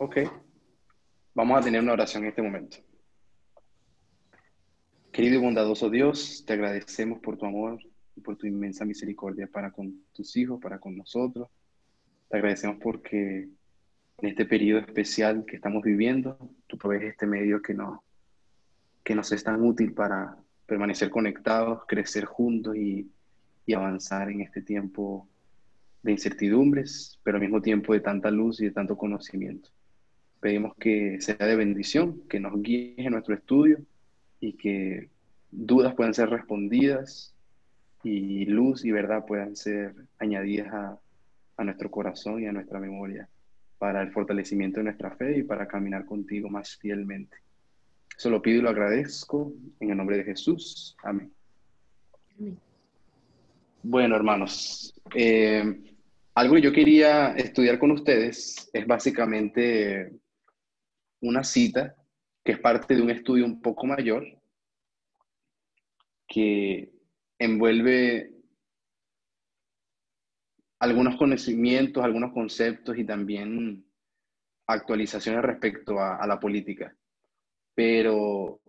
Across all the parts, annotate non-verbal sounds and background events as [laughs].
Ok. Vamos a tener una oración en este momento. Querido y bondadoso Dios, te agradecemos por tu amor y por tu inmensa misericordia para con tus hijos, para con nosotros. Te agradecemos porque en este periodo especial que estamos viviendo, tú provees este medio que, no, que nos es tan útil para permanecer conectados, crecer juntos y, y avanzar en este tiempo de incertidumbres, pero al mismo tiempo de tanta luz y de tanto conocimiento. Pedimos que sea de bendición, que nos guíe en nuestro estudio y que dudas puedan ser respondidas y luz y verdad puedan ser añadidas a, a nuestro corazón y a nuestra memoria para el fortalecimiento de nuestra fe y para caminar contigo más fielmente. Eso lo pido y lo agradezco en el nombre de Jesús. Amén. Bueno, hermanos, eh, algo que yo quería estudiar con ustedes es básicamente una cita que es parte de un estudio un poco mayor que envuelve algunos conocimientos, algunos conceptos y también actualizaciones respecto a, la política. Pero,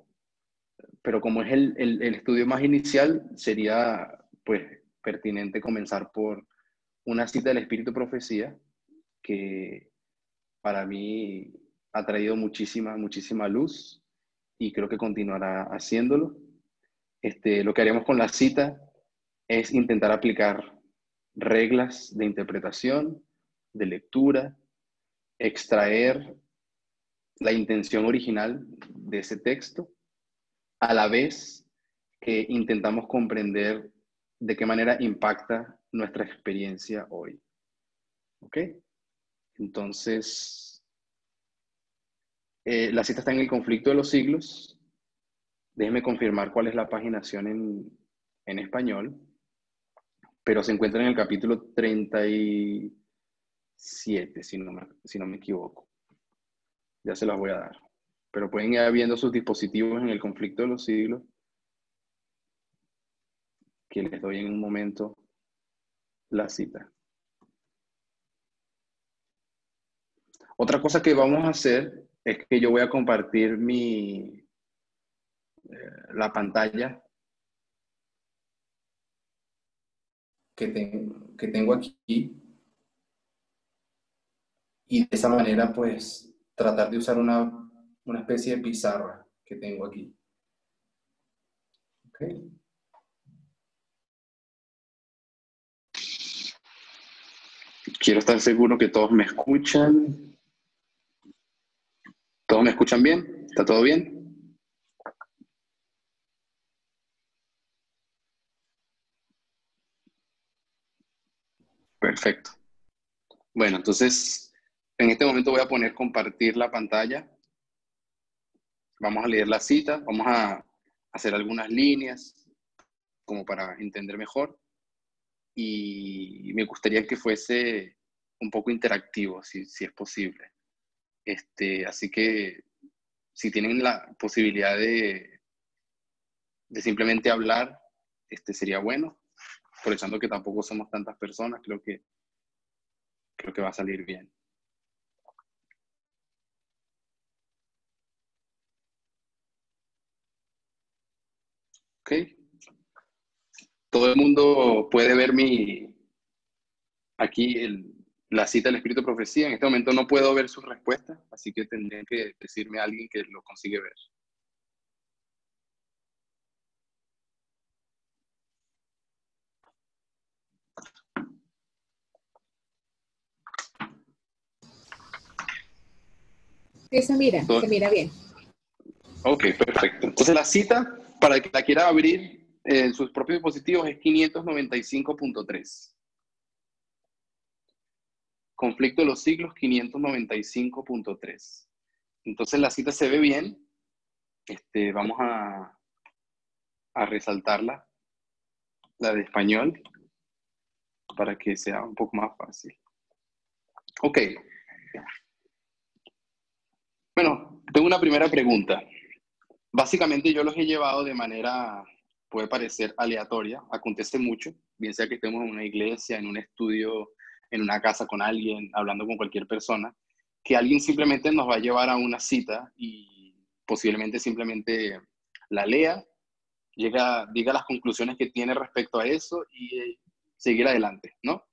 pero como es el, el, estudio más inicial, sería pues pertinente comenzar por una cita del Espíritu Profecía que para mí ha traído muchísima, muchísima luz y creo que continuará haciéndolo. Este, lo que haríamos con la cita es intentar aplicar reglas de interpretación, de lectura, extraer la intención original de ese texto, a la vez que intentamos comprender de qué manera impacta nuestra experiencia hoy. ¿Ok? Entonces, eh, la cita está en el conflicto de los siglos. Déjeme confirmar cuál es la paginación en, en español, pero se encuentra en el capítulo 37, si no, me, si no me equivoco. Ya se las voy a dar. Pero pueden ir viendo sus dispositivos en el conflicto de los siglos, que les doy en un momento la cita. Otra cosa que vamos a hacer es que yo voy a compartir mi, eh, la pantalla que, que tengo aquí y de esa manera pues tratar de usar una, una especie de pizarra que tengo aquí. Okay. Quiero estar seguro que todos me escuchan. ¿Todos me escuchan bien? ¿Está todo bien? Perfecto. Bueno, entonces, en este momento voy a poner compartir la pantalla. Vamos a leer la cita, vamos a hacer algunas líneas como para entender mejor. Y me gustaría que fuese un poco interactivo, si, es posible. Este, así que si tienen la posibilidad de, de simplemente hablar, este, sería bueno aprovechando que tampoco somos tantas personas, creo que, creo que va a salir bien. Ok. Todo el mundo puede ver mi, aquí la cita del Espíritu de Profecía. En este momento no puedo ver su respuesta, así que tendrían que decirme a alguien que lo consigue ver. Sí, se mira, se mira bien. Ok, perfecto. Entonces la cita, para el que la quiera abrir en sus propios dispositivos, es 595.3. Conflicto de los siglos 595.3. Entonces la cita se ve bien. Este, vamos a, a resaltarla, la de español, para que sea un poco más fácil. Ok. Bueno, tengo una primera pregunta. Básicamente yo los he llevado de manera, puede parecer aleatoria, acontece mucho, bien sea que estemos en una iglesia, en un estudio, en una casa con alguien, hablando con cualquier persona, que alguien simplemente nos va a llevar a una cita y posiblemente simplemente la lea, llega, diga las conclusiones que tiene respecto a eso y eh, seguir adelante, ¿no?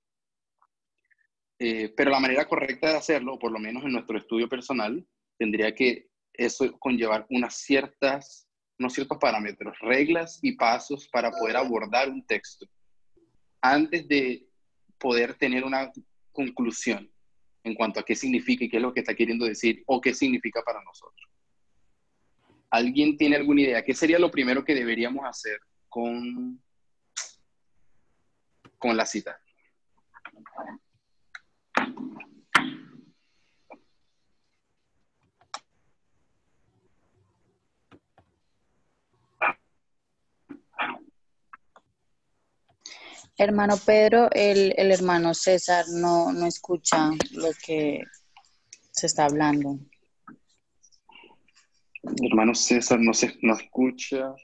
Eh, pero la manera correcta de hacerlo, por lo menos en nuestro estudio personal, tendría que eso conllevar unas ciertas, unos ciertos parámetros, reglas y pasos para poder abordar un texto antes de poder tener una conclusión en cuanto a qué significa y qué es lo que está queriendo decir o qué significa para nosotros. ¿Alguien tiene alguna idea? ¿Qué sería lo primero que deberíamos hacer con, con la cita? Hermano Pedro, el, hermano César no, no escucha lo que se está hablando. hermano César no, se, no escucha.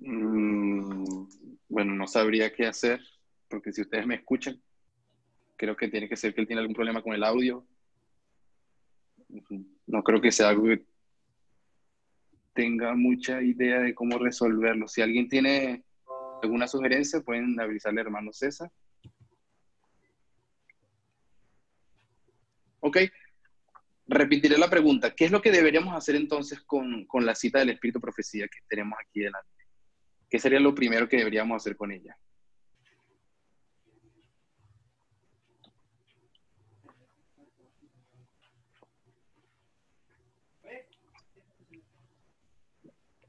Mm, bueno, no sabría qué hacer, porque si ustedes me escuchan, creo que tiene que ser que él tiene algún problema con el audio. No creo que sea algo que tenga mucha idea de cómo resolverlo. Si alguien tiene alguna sugerencia, pueden avisarle hermano César. Ok. Repetiré la pregunta. ¿Qué es lo que deberíamos hacer entonces con, con la cita del Espíritu Profecía que tenemos aquí delante? ¿Qué sería lo primero que deberíamos hacer con ella?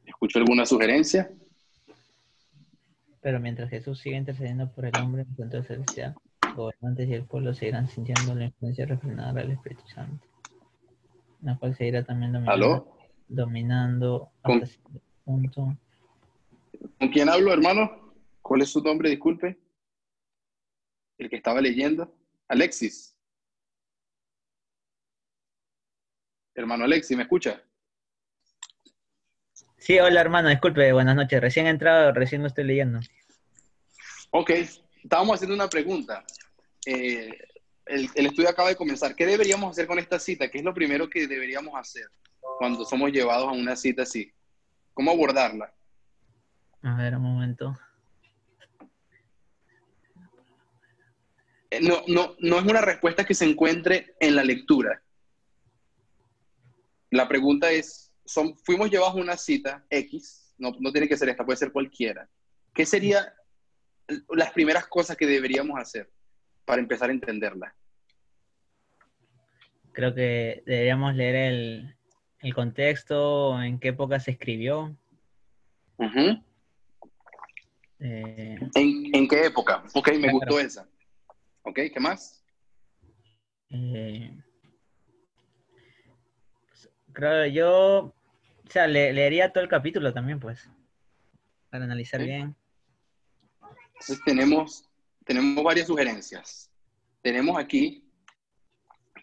¿Escucho alguna sugerencia? Pero mientras Jesús sigue intercediendo por el hombre en celestial, gobernantes y el pueblo seguirán sintiendo la influencia refrenada del Espíritu Santo, la cual seguirá también dominando, dominando hasta cierto punto. ¿Con quién hablo, hermano? ¿Cuál es su nombre? Disculpe. El que estaba leyendo. Alexis. Hermano Alexis, ¿me escucha? Sí, hola hermano, disculpe, buenas noches. Recién he entrado, recién no estoy leyendo. Ok, estábamos haciendo una pregunta. Eh, el, estudio acaba de comenzar. ¿Qué deberíamos hacer con esta cita? ¿Qué es lo primero que deberíamos hacer cuando somos llevados a una cita así? ¿Cómo abordarla? A ver, un momento. Eh, no, no, no es una respuesta que se encuentre en la lectura. La pregunta es, son, fuimos llevados a una cita X, no, no tiene que ser esta, puede ser cualquiera. ¿Qué sería las primeras cosas que deberíamos hacer para empezar a entenderla? Creo que deberíamos leer el, contexto, en qué época se escribió. Eh, ¿En, qué época? Ok, me gustó esa. Ok, ¿qué más? Eh, creo yo, o sea, leería todo el capítulo también, pues, para analizar bien. Entonces tenemos, tenemos varias sugerencias. Tenemos aquí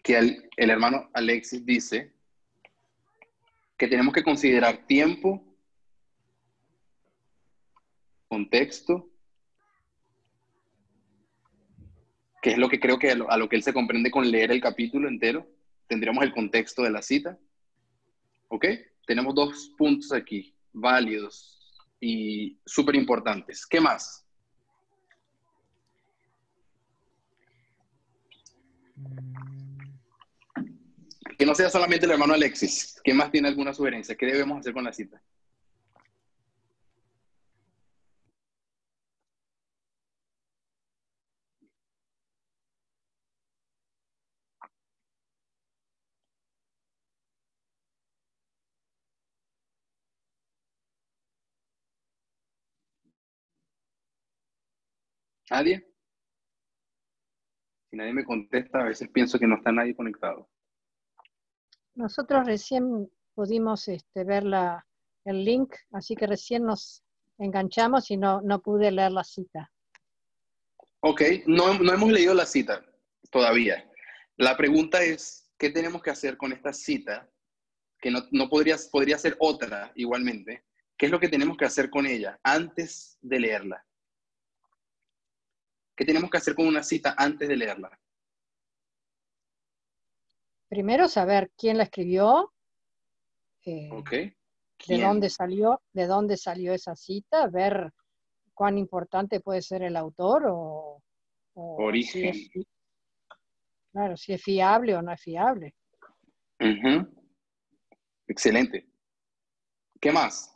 que el, el hermano Alexis dice que tenemos que considerar tiempo, contexto, que es lo que creo que a lo, que él se comprende con leer el capítulo entero. Tendríamos el contexto de la cita. ¿Ok? Tenemos dos puntos aquí, válidos y súper importantes. ¿Qué más? Que no sea solamente el hermano Alexis. ¿Quién más tiene alguna sugerencia? ¿Qué debemos hacer con la cita? ¿Nadie? Si nadie me contesta, a veces pienso que no está nadie conectado. Nosotros recién pudimos este, ver la, el link, así que recién nos enganchamos y no, no pude leer la cita. Ok, no, no hemos leído la cita todavía. La pregunta es, ¿qué tenemos que hacer con esta cita? Que no, no podría, podría ser otra igualmente. ¿Qué es lo que tenemos que hacer con ella antes de leerla? ¿Qué tenemos que hacer con una cita antes de leerla? primero saber quién la escribió, eh, de dónde salió, de dónde salió esa cita, ver cuán importante puede ser el autor o, origen. claro, si es fiable o no es fiable. Excelente. ¿Qué más?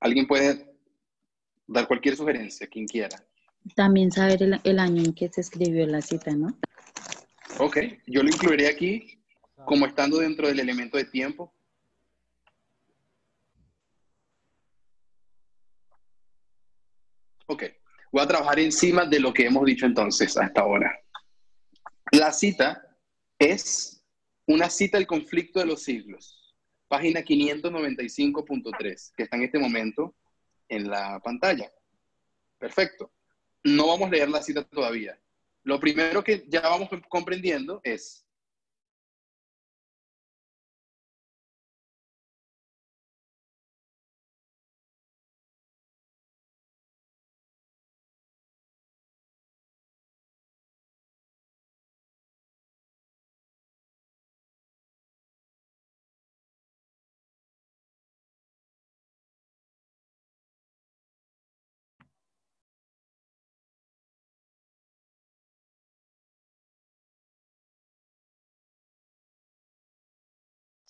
¿Alguien puede dar cualquier sugerencia, quien quiera? También saber el, año en que se escribió la cita, ¿no? Ok, yo lo incluiré aquí como estando dentro del elemento de tiempo. Ok, voy a trabajar encima de lo que hemos dicho entonces hasta ahora. La cita es una cita del conflicto de los siglos, página 595.3, que está en este momento en la pantalla. Perfecto. No vamos a leer la cita todavía. Lo primero que ya vamos comprendiendo es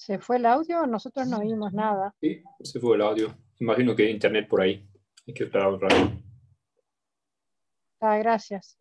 ¿Se fue el audio? Nosotros no oímos nada. Sí, se fue el audio. Imagino que hay internet por ahí. Hay que esperar un rato. Ah, gracias.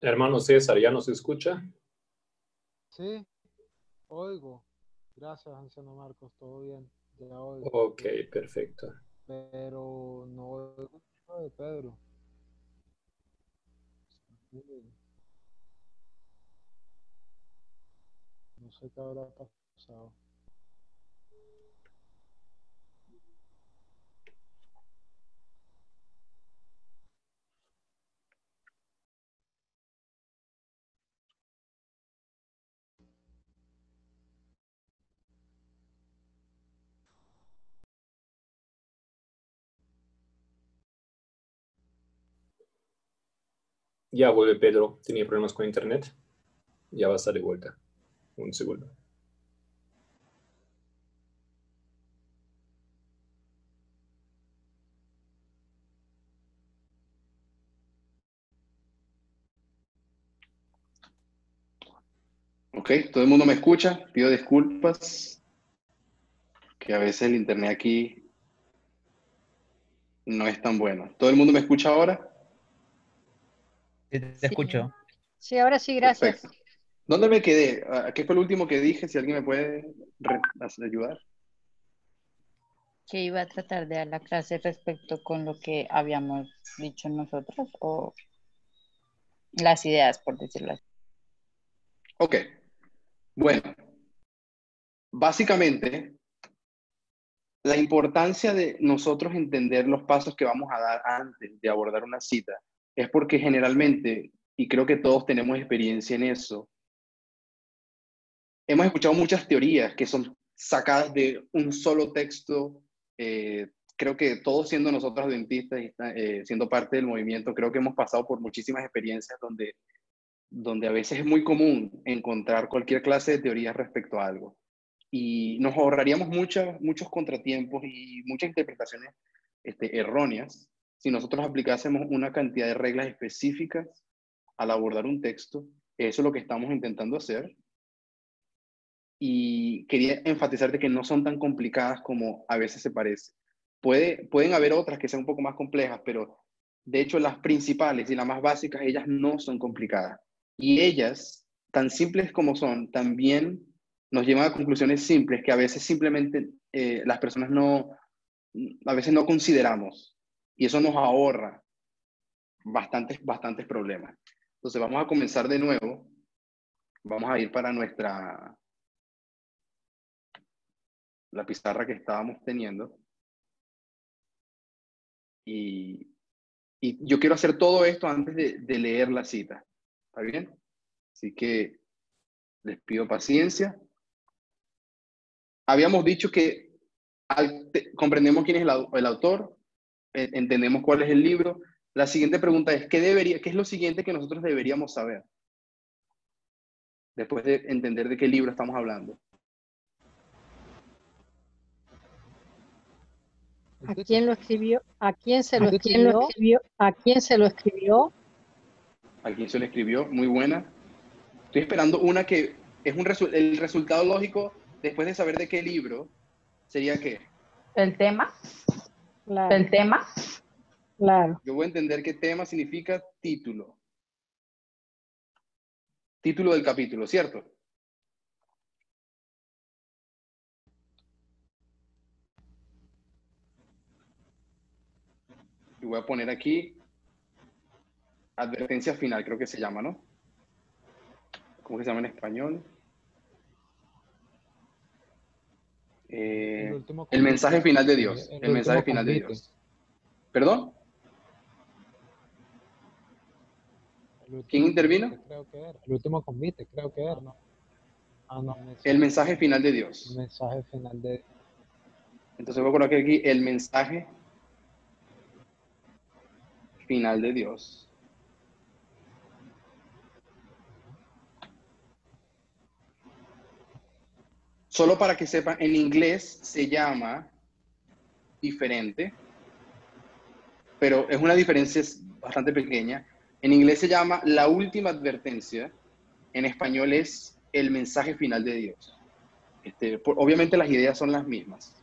Hermano César, ¿ya nos escucha? Sí, oigo. Gracias, anciano Marcos, todo bien. Ya oigo. Ok, perfecto. Pero no oigo de Pedro. Sé qué habrá pasado. Ya vuelve Pedro, tenía problemas con internet. Ya va a estar de vuelta. Un segundo. Ok, todo el mundo me escucha. Pido disculpas. Que a veces el internet aquí no es tan bueno. ¿Todo el mundo me escucha ahora? Sí, te escucho. Sí, ahora sí, gracias. ¿Dónde me quedé? Ah, ¿Qué fue lo último que dije? Si alguien me puede ayudar. Que iba a tratar de dar la clase respecto con lo que habíamos dicho nosotros o las ideas, por decirlo así. Ok. Bueno, básicamente, la importancia de nosotros entender los pasos que vamos a dar antes de abordar una cita es porque generalmente, y creo que todos tenemos experiencia en eso, hemos escuchado muchas teorías que son sacadas de un solo texto eh, creo que todos siendo nosotros dentistas y eh, siendo parte del movimiento, creo que hemos pasado por muchísimas experiencias donde, donde a veces es muy común encontrar cualquier clase de teoría respecto a algo. Y nos ahorraríamos muchos contratiempos y muchas interpretaciones este, erróneas si nosotros aplicásemos una cantidad de reglas específicas al abordar un texto. Eso es lo que estamos intentando hacer. Y quería enfatizar de que no son tan complicadas como a veces se parece. Puede, pueden haber otras que sean un poco más complejas, pero de hecho las principales y las más básicas, ellas no son complicadas. Y ellas, tan simples como son, también nos llevan a conclusiones simples que a veces simplemente eh, las personas no, a veces no consideramos. Y eso nos ahorra bastantes, bastantes problemas. Entonces vamos a comenzar de nuevo. Vamos a ir para nuestra, la pizarra que estábamos teniendo. Y, yo quiero hacer todo esto antes de, leer la cita. ¿Está bien? Así que les pido paciencia. Habíamos dicho que comprendemos quién es el, autor, entendemos cuál es el libro. La siguiente pregunta es, ¿qué, debería, ¿qué es lo siguiente que nosotros deberíamos saber? Después de entender de qué libro estamos hablando. ¿A quién lo escribió? ¿A quién se lo escribió? ¿A quién se lo escribió? ¿A quién se lo escribió? Muy buena. Estoy esperando una que es un el resultado lógico después de saber de qué libro sería qué? El tema. El tema. Claro. Yo voy a entender qué tema significa título. Título del capítulo, ¿cierto? Voy a poner aquí advertencia final, creo que se llama, ¿no? ¿Cómo se llama en español? Eh, el, mensaje final de Dios. El, mensaje final de Dios. ¿Perdón? ¿Quién intervino? El último convite, creo que era. No. Ah, no. El mensaje final de Dios. El mensaje final de Entonces voy a colocar aquí el mensaje final de Dios. Solo para que sepan, en inglés se llama diferente, pero es una diferencia bastante pequeña. En inglés se llama la última advertencia, en español es el mensaje final de Dios. Este, obviamente las ideas son las mismas.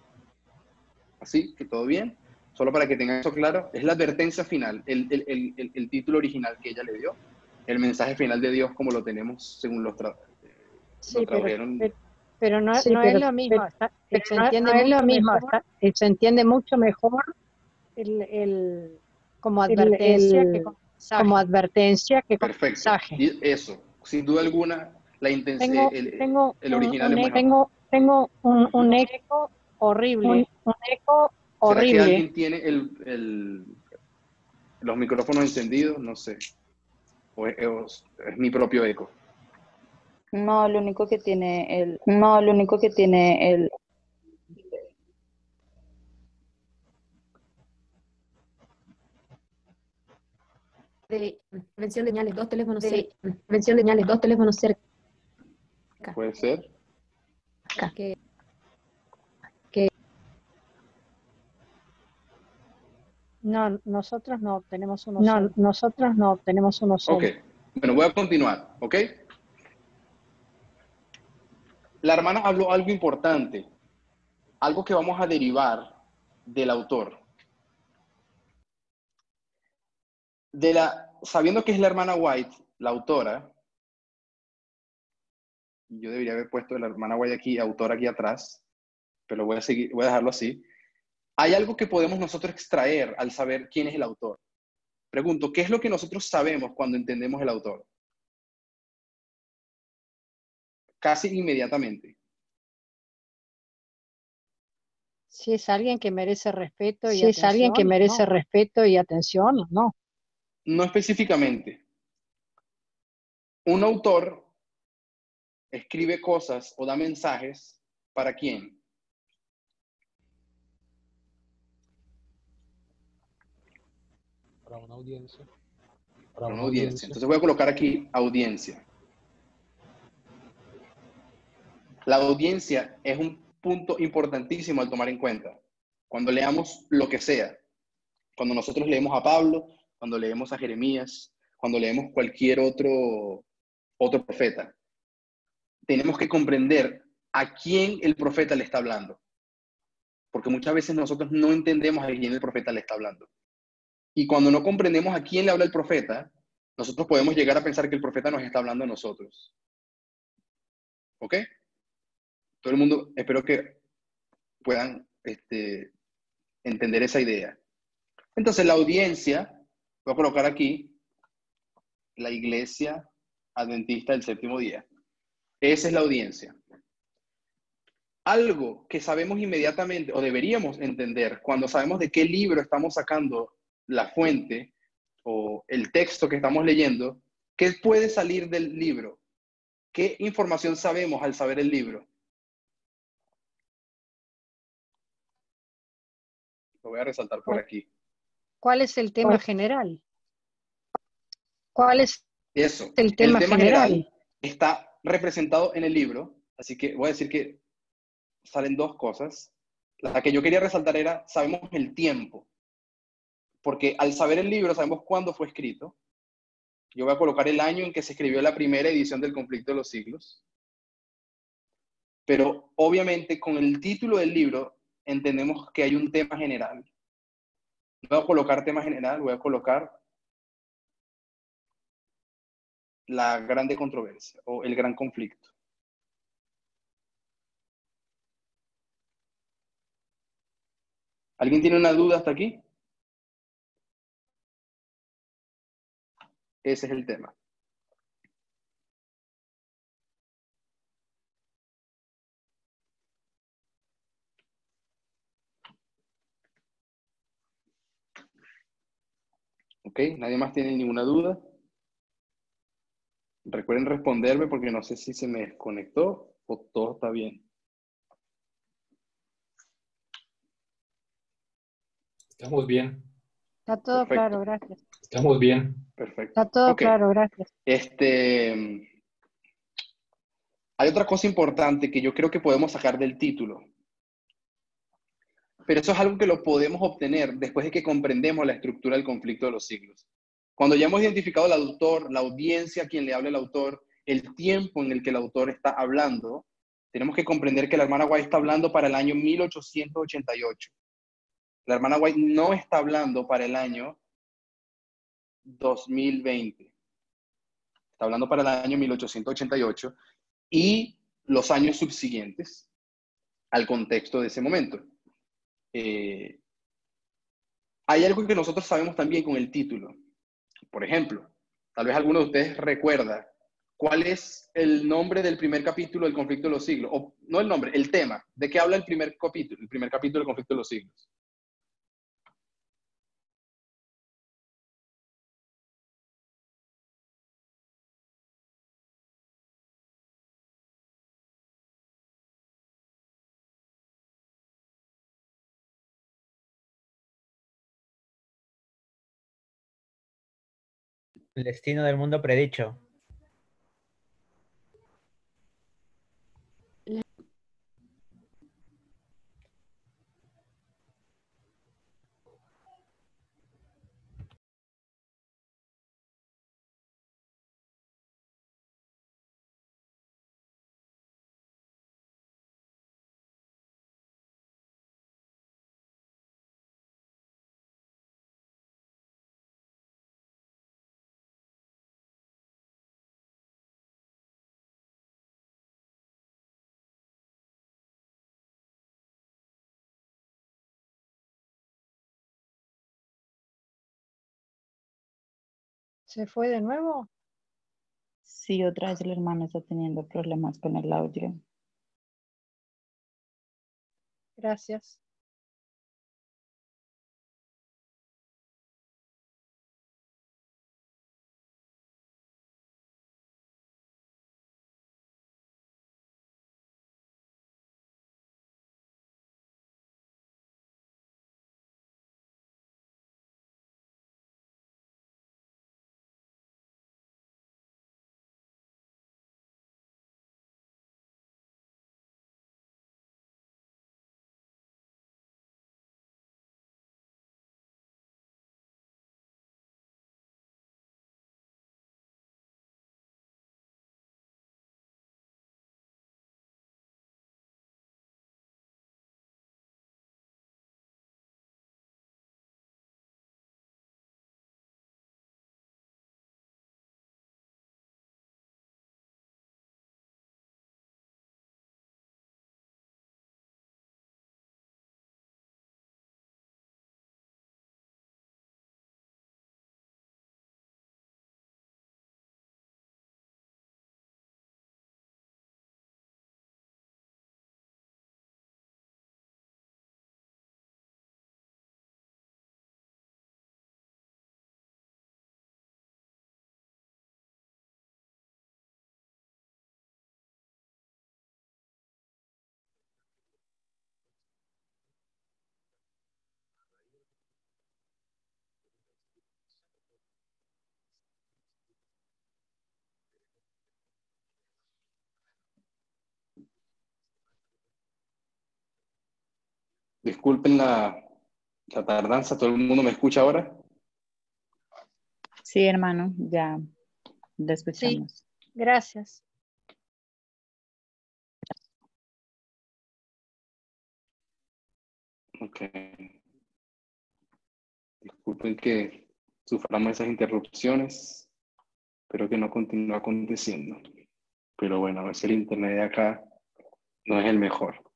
Así que todo bien. Solo para que tengan eso claro, es la advertencia final, el, el, título original que ella le dio, el mensaje final de Dios como lo tenemos según los, tra sí, pero no, no es lo mismo, se entiende es lo mismo, se entiende mucho mejor el, el como advertencia que como, advertencia que como mensaje. Y eso, sin duda alguna, la intención, el, tengo el, original un, Tengo, tengo un, un eco horrible, un, eco horrible. que alguien tiene el, el, los micrófonos encendidos? No sé. O es mi propio eco. No, lo único que tiene el, no, lo único que tiene el, de prevención de señales, dos teléfonos de prevención de señales, dos teléfonos cerca. Puede ser. Que, no, nosotros no tenemos uno no, nosotros no tenemos uno solo. Ok, bueno, voy a continuar, ¿ok? la hermana habló algo importante, algo que vamos a derivar del autor. De la, sabiendo que es la hermana White, la autora, yo debería haber puesto la hermana White aquí, autora aquí atrás, pero voy a, seguir, voy a dejarlo así. Hay algo que podemos nosotros extraer al saber quién es el autor. Pregunto, ¿qué es lo que nosotros sabemos cuando entendemos el autor? casi inmediatamente. Si es alguien que merece respeto y si es alguien que merece respeto y atención, no. No específicamente. Un autor escribe cosas o da mensajes para quién? Una audiencia. Para, una, audiencia. Entonces voy a colocar aquí audiencia. La audiencia es un punto importantísimo al tomar en cuenta. Cuando leamos lo que sea, cuando nosotros leemos a Pablo, cuando leemos a Jeremías, cuando leemos cualquier otro, otro profeta, tenemos que comprender a quién el profeta le está hablando. Porque muchas veces nosotros no entendemos a quién el profeta le está hablando. Y cuando no comprendemos a quién le habla el profeta, nosotros podemos llegar a pensar que el profeta nos está hablando a nosotros. ¿Ok? Todo el mundo, espero que puedan este, entender esa idea. Entonces, la audiencia, voy a colocar aquí, la iglesia adventista del séptimo día. Esa es la audiencia. Algo que sabemos inmediatamente o deberíamos entender cuando sabemos de qué libro estamos sacando la fuente o el texto que estamos leyendo, ¿qué puede salir del libro? ¿Qué información sabemos al saber el libro? Lo voy a resaltar por aquí. ¿Cuál es el tema general? ¿Cuál es Eso, el tema, general? Está representado en el libro, así que voy a decir que salen dos cosas. La que yo quería resaltar era, sabemos el tiempo, porque al saber el libro sabemos cuándo fue escrito. Yo voy a colocar el año en que se escribió la primera edición del conflicto de los siglos. Pero obviamente con el título del libro entendemos que hay un tema general. No voy a colocar tema general, voy a colocar la grande controversia o el gran conflicto. ¿Alguien tiene una duda hasta aquí? Ese es el tema. ¿Ok? ¿Nadie más tiene ninguna duda? Recuerden responderme porque no sé si se me desconectó o todo está bien. Estamos bien. Está todo claro, gracias. Estamos bien. Perfecto. Está todo claro, gracias. Este, hay otra cosa importante que yo creo que podemos sacar del título. Pero eso es algo que lo podemos obtener después de que comprendemos la estructura del conflicto de los siglos. Cuando ya hemos identificado al autor, la audiencia a quien le habla el autor, el tiempo en el que el autor está hablando, tenemos que comprender que la hermana White está hablando para el año 1888. La hermana White no está hablando para el año 2020. Está hablando para el año 1888 y los años subsiguientes al contexto de ese momento. Eh, hay algo que nosotros sabemos también con el título. Por ejemplo, tal vez alguno de ustedes recuerda cuál es el nombre del primer capítulo del conflicto de los siglos, o no el nombre, el tema, de qué habla el primer capítulo, el primer capítulo del conflicto de los siglos. El destino del mundo predicho. ¿Se fue de nuevo? Sí, otra vez el hermano está teniendo problemas con el audio. Gracias. Disculpen la, la tardanza, ¿todo el mundo me escucha ahora? Sí, hermano, ya lo escuchamos. Sí, gracias. Ok. Disculpen que suframos esas interrupciones, pero que no continúa aconteciendo. Pero bueno, a ver si el internet de acá no es el mejor.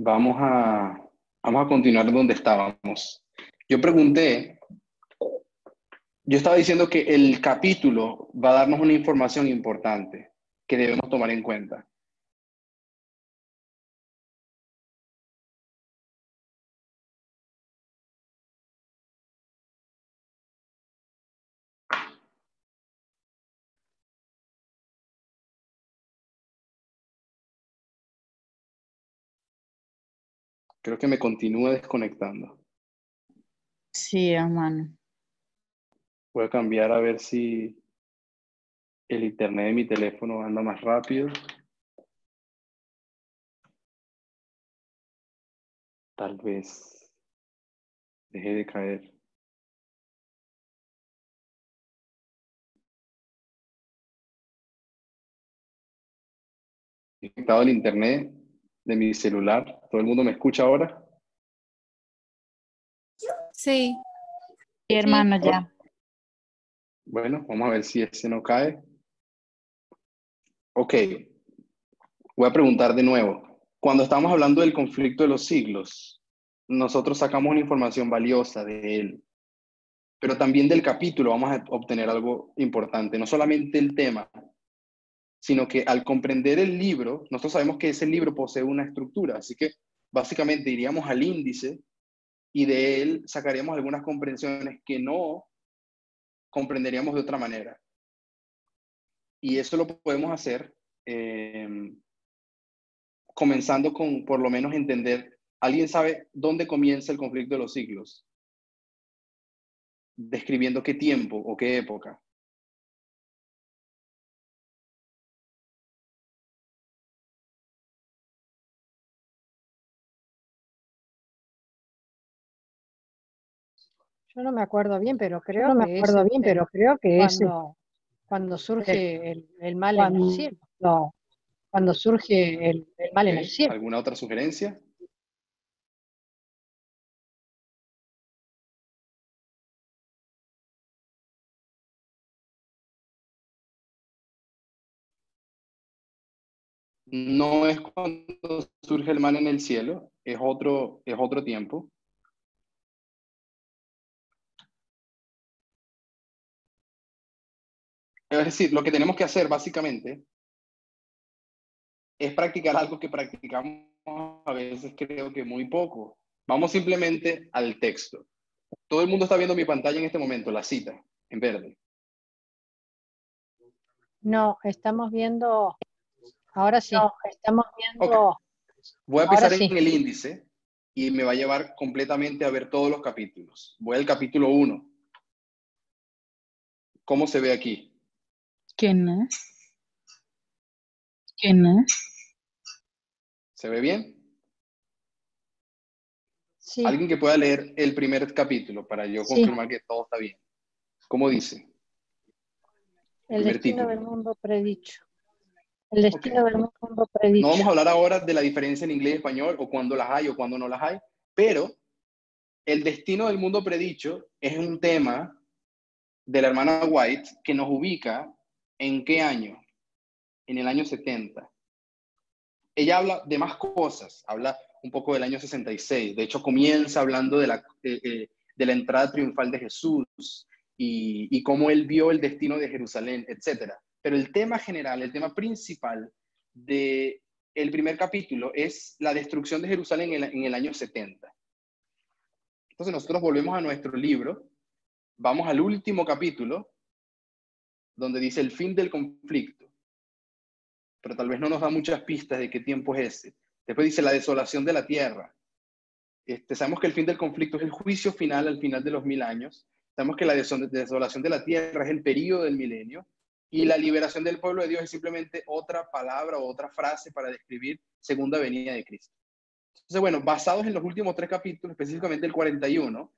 Vamos a, vamos a continuar donde estábamos. Yo pregunté, yo estaba diciendo que el capítulo va a darnos una información importante que debemos tomar en cuenta. Creo que me continúa desconectando. Sí, hermano. Voy a cambiar a ver si el internet de mi teléfono anda más rápido. Tal vez deje de caer. He conectado el internet de mi celular. ¿Todo el mundo me escucha ahora? Sí. Sí, hermano, ya. Bueno, vamos a ver si ese no cae. Ok. Voy a preguntar de nuevo. Cuando estamos hablando del conflicto de los siglos, nosotros sacamos una información valiosa de él, pero también del capítulo vamos a obtener algo importante, no solamente el tema, sino que al comprender el libro, nosotros sabemos que ese libro posee una estructura, así que básicamente iríamos al índice y de él sacaríamos algunas comprensiones que no comprenderíamos de otra manera. Y eso lo podemos hacer em, comenzando con por lo menos entender, ¿alguien sabe dónde comienza el conflicto de los siglos? Describiendo qué tiempo o qué época. Yo no me acuerdo bien, pero creo no me que acuerdo es bien, este, pero creo que es cuando, cuando surge el, el mal en cuando, el cielo. no, cuando surge el, el mal en el cielo. ¿Alguna otra sugerencia? No es cuando surge el mal en el cielo, es otro, es otro tiempo. Es decir, lo que tenemos que hacer básicamente es practicar algo que practicamos a veces creo que muy poco. Vamos simplemente al texto. Todo el mundo está viendo mi pantalla en este momento, la cita, en verde. No, estamos viendo, ahora sí. No, estamos viendo. Voy a sí. en el índice y me va a llevar completamente a ver todos los capítulos. Voy al capítulo 1. ¿Cómo se ve aquí? ¿Quién es? ¿Quién es? ¿Se ve bien? Sí, Alguien que pueda leer el primer capítulo para yo Sí. confirmar que todo está bien. ¿Cómo dice? el primer destino título. del mundo predicho. El destino Ok. del mundo predicho. No vamos a hablar ahora de la diferencia en inglés y español o cuándo las hay o cuándo no las hay, pero el destino del mundo predicho es un tema de la hermana White que nos ubica en qué año? En el año 70. Ella habla de más cosas, habla un poco del año 66, de hecho comienza hablando de la, eh, eh, de la entrada triunfal de Jesús y, cómo él vio el destino de Jerusalén, etc. Pero el tema general, el tema principal de primer capítulo es la destrucción de Jerusalén en el, en el año 70. Entonces nosotros volvemos a nuestro libro, vamos al último capítulo, donde dice el fin del conflicto, pero tal vez no nos da muchas pistas de qué tiempo es ese. Después dice la desolación de la tierra. Este, sabemos que el fin del conflicto es el juicio final al final de los mil años. Sabemos que la deso- desolación de la tierra es el periodo del milenio. Y la liberación del pueblo de Dios es simplemente otra palabra o otra frase para describir segunda venida de Cristo. Entonces, bueno, basados en los últimos tres capítulos, específicamente el 41,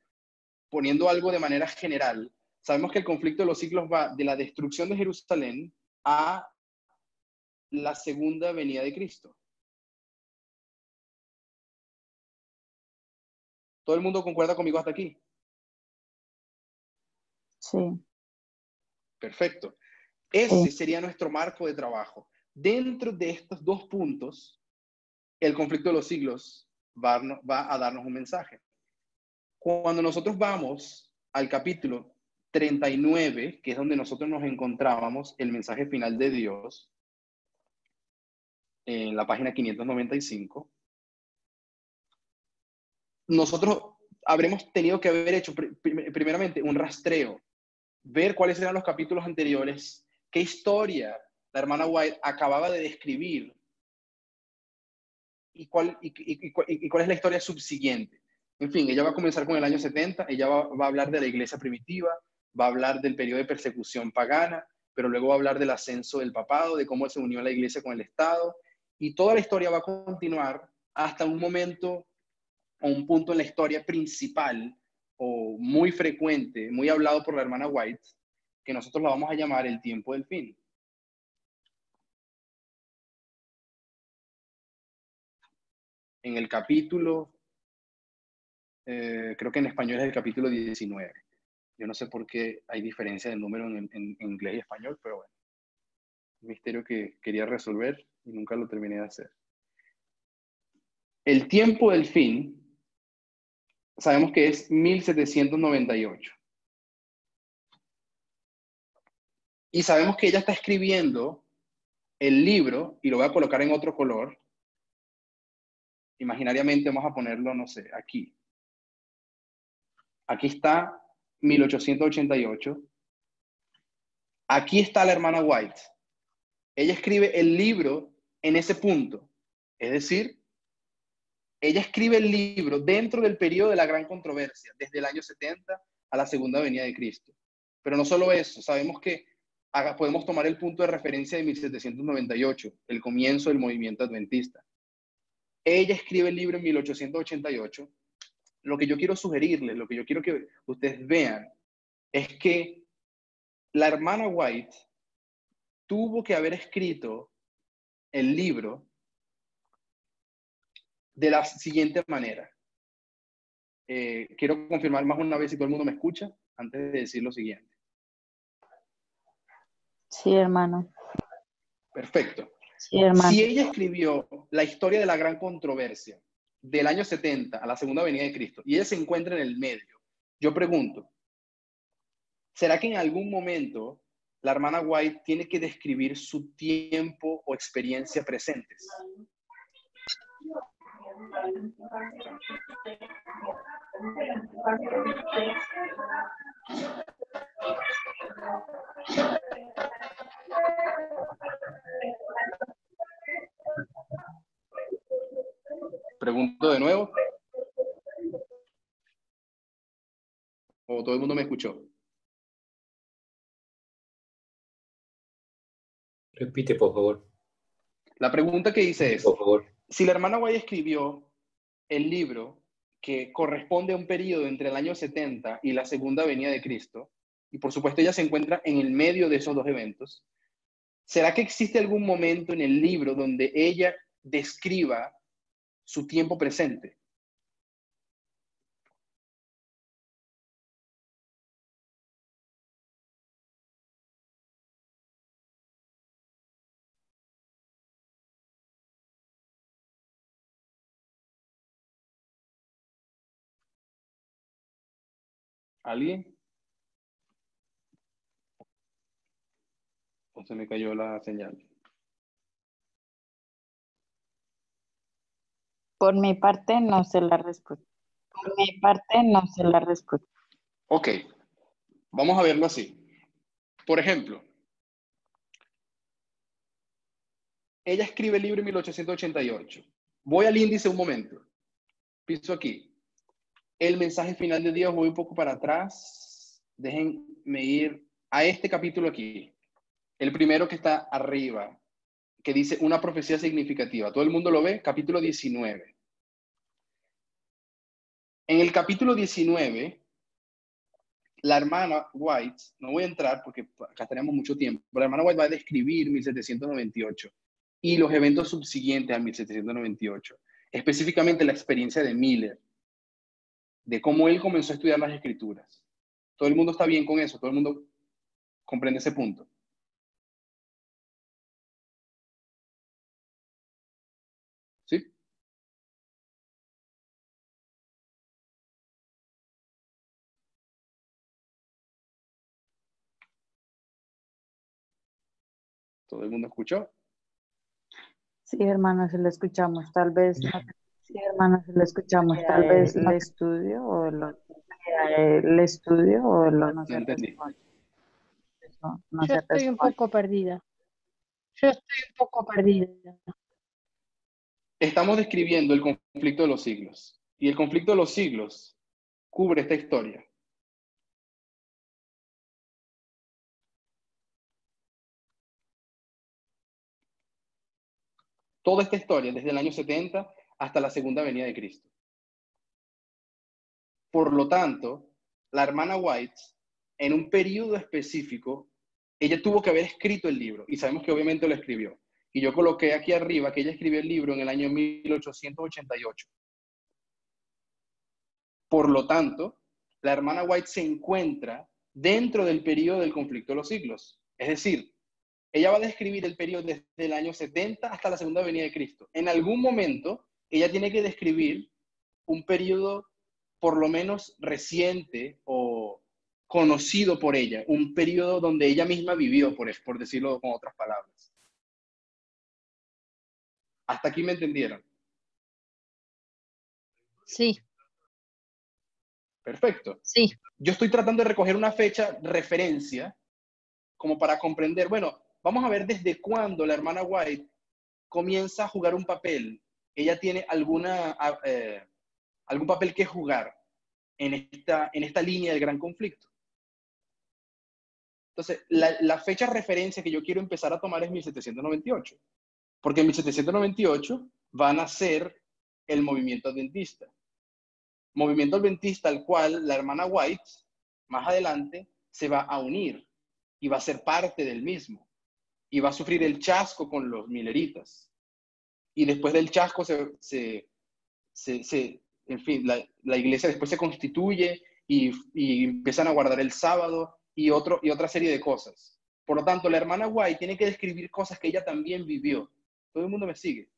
poniendo algo de manera general, sabemos que el conflicto de los siglos va de la destrucción de Jerusalén a la segunda venida de Cristo. ¿Todo el mundo concuerda conmigo hasta aquí? Sí. Perfecto. Ese sería nuestro marco de trabajo. Dentro de estos dos puntos, el conflicto de los siglos va, va a darnos un mensaje. Cuando nosotros vamos al capítulo 39, que es donde nosotros nos encontrábamos, el mensaje final de Dios, en la página 595, nosotros habremos tenido que haber hecho primeramente un rastreo, ver cuáles eran los capítulos anteriores, qué historia la hermana White acababa de describir y cuál, y, cuál es la historia subsiguiente. En fin, ella va a comenzar con el año 70, ella va, va, a hablar de la iglesia primitiva, va a hablar del periodo de persecución pagana, pero luego va a hablar del ascenso del papado, de cómo se unió la iglesia con el Estado, y toda la historia va a continuar hasta un momento o un punto en la historia principal o muy frecuente, muy hablado por la hermana White, que nosotros la vamos a llamar el tiempo del fin. En el capítulo, eh, creo que en español es el capítulo 19. Yo no sé por qué hay diferencia de número en, en inglés y español, pero bueno. Un misterio que quería resolver y nunca lo terminé de hacer. El tiempo del fin sabemos que es 1798. Y sabemos que ella está escribiendo el libro, y lo voy a colocar en otro color. Imaginariamente vamos a ponerlo, no sé, aquí. Aquí está 1888. Aquí está la hermana White. Ella escribe el libro en ese punto. Es decir, ella escribe el libro dentro del periodo de la gran controversia, desde el año 70 a la segunda venida de Cristo. Pero no solo eso, sabemos que podemos tomar el punto de referencia de 1798, el comienzo del movimiento adventista. Ella escribe el libro en 1888. Lo que yo quiero sugerirles, lo que yo quiero que ustedes vean, es que la hermana White tuvo que haber escrito el libro de la siguiente manera. Eh, quiero confirmar más una vez si todo el mundo me escucha antes de decir lo siguiente. Sí, hermano. Perfecto. Sí, hermano. Si ella escribió la historia de la gran controversia del año 70 a la segunda venida de Cristo y ella se encuentra en el medio, yo pregunto, ¿será que en algún momento la hermana White tiene que describir su tiempo o experiencia presentes? Pregunto de nuevo. ¿O todo el mundo me escuchó? Repite, por favor. La pregunta que hice es, por favor si la hermana Guay escribió el libro que corresponde a un periodo entre el año 70 y la segunda venida de Cristo, y por supuesto ella se encuentra en el medio de esos dos eventos, ¿será que existe algún momento en el libro donde ella describa su tiempo presente? ¿Alguien? ¿O se me cayó la señal? Por mi parte, no se la respuesta. Por mi parte, no se la respuesta. Ok, vamos a verlo así. Por ejemplo, ella escribe el libro en 1888. Voy al índice un momento. Piso aquí el mensaje final de Dios, voy un poco para atrás. Déjenme ir a este capítulo aquí. El primero que está arriba, que dice una profecía significativa. ¿Todo el mundo lo ve? Capítulo 19. En el capítulo 19, la hermana White, no voy a entrar porque acá tenemos mucho tiempo, pero la hermana White va a describir 1798 y los eventos subsiguientes a 1798, específicamente la experiencia de Miller, de cómo él comenzó a estudiar las escrituras. Todo el mundo está bien con eso, todo el mundo comprende ese punto. ¿Todo el mundo escuchó? Sí, hermano, se lo escuchamos. Tal vez, sí, hermano, se lo escuchamos. Tal vez el estudio o lo, el estudio o lo no, entendí. Yo estoy un poco perdida. Yo estoy un poco perdida. Estamos describiendo el conflicto de los siglos. Y el conflicto de los siglos cubre esta historia. Toda esta historia, desde el año 70 hasta la segunda venida de Cristo. Por lo tanto, la hermana White, en un periodo específico, ella tuvo que haber escrito el libro, y sabemos que obviamente lo escribió. Y yo coloqué aquí arriba que ella escribió el libro en el año 1888. Por lo tanto, la hermana White se encuentra dentro del periodo del conflicto de los siglos. Es decir, ella va a describir el periodo desde el año 70 hasta la segunda venida de Cristo. En algún momento, ella tiene que describir un periodo por lo menos reciente o conocido por ella, un periodo donde ella misma vivió, por, por decirlo con otras palabras. ¿Hasta aquí me entendieron? Sí. Perfecto. Sí. Yo estoy tratando de recoger una fecha referencia como para comprender, bueno, Vamos a ver desde cuándo la hermana White comienza a jugar un papel. Ella tiene alguna, eh, algún papel que jugar en esta, en esta línea del gran conflicto. Entonces, la, la fecha referencia que yo quiero empezar a tomar es 1798, porque en 1798 van a ser el movimiento adventista. Movimiento adventista al cual la hermana White, más adelante, se va a unir y va a ser parte del mismo y va a sufrir el chasco con los mileritas. Y después del chasco se, se, en fin, la, iglesia después se constituye y, y, empiezan a guardar el sábado y, otro, y otra serie de cosas. Por lo tanto, la hermana White tiene que describir cosas que ella también vivió. Todo el mundo me sigue.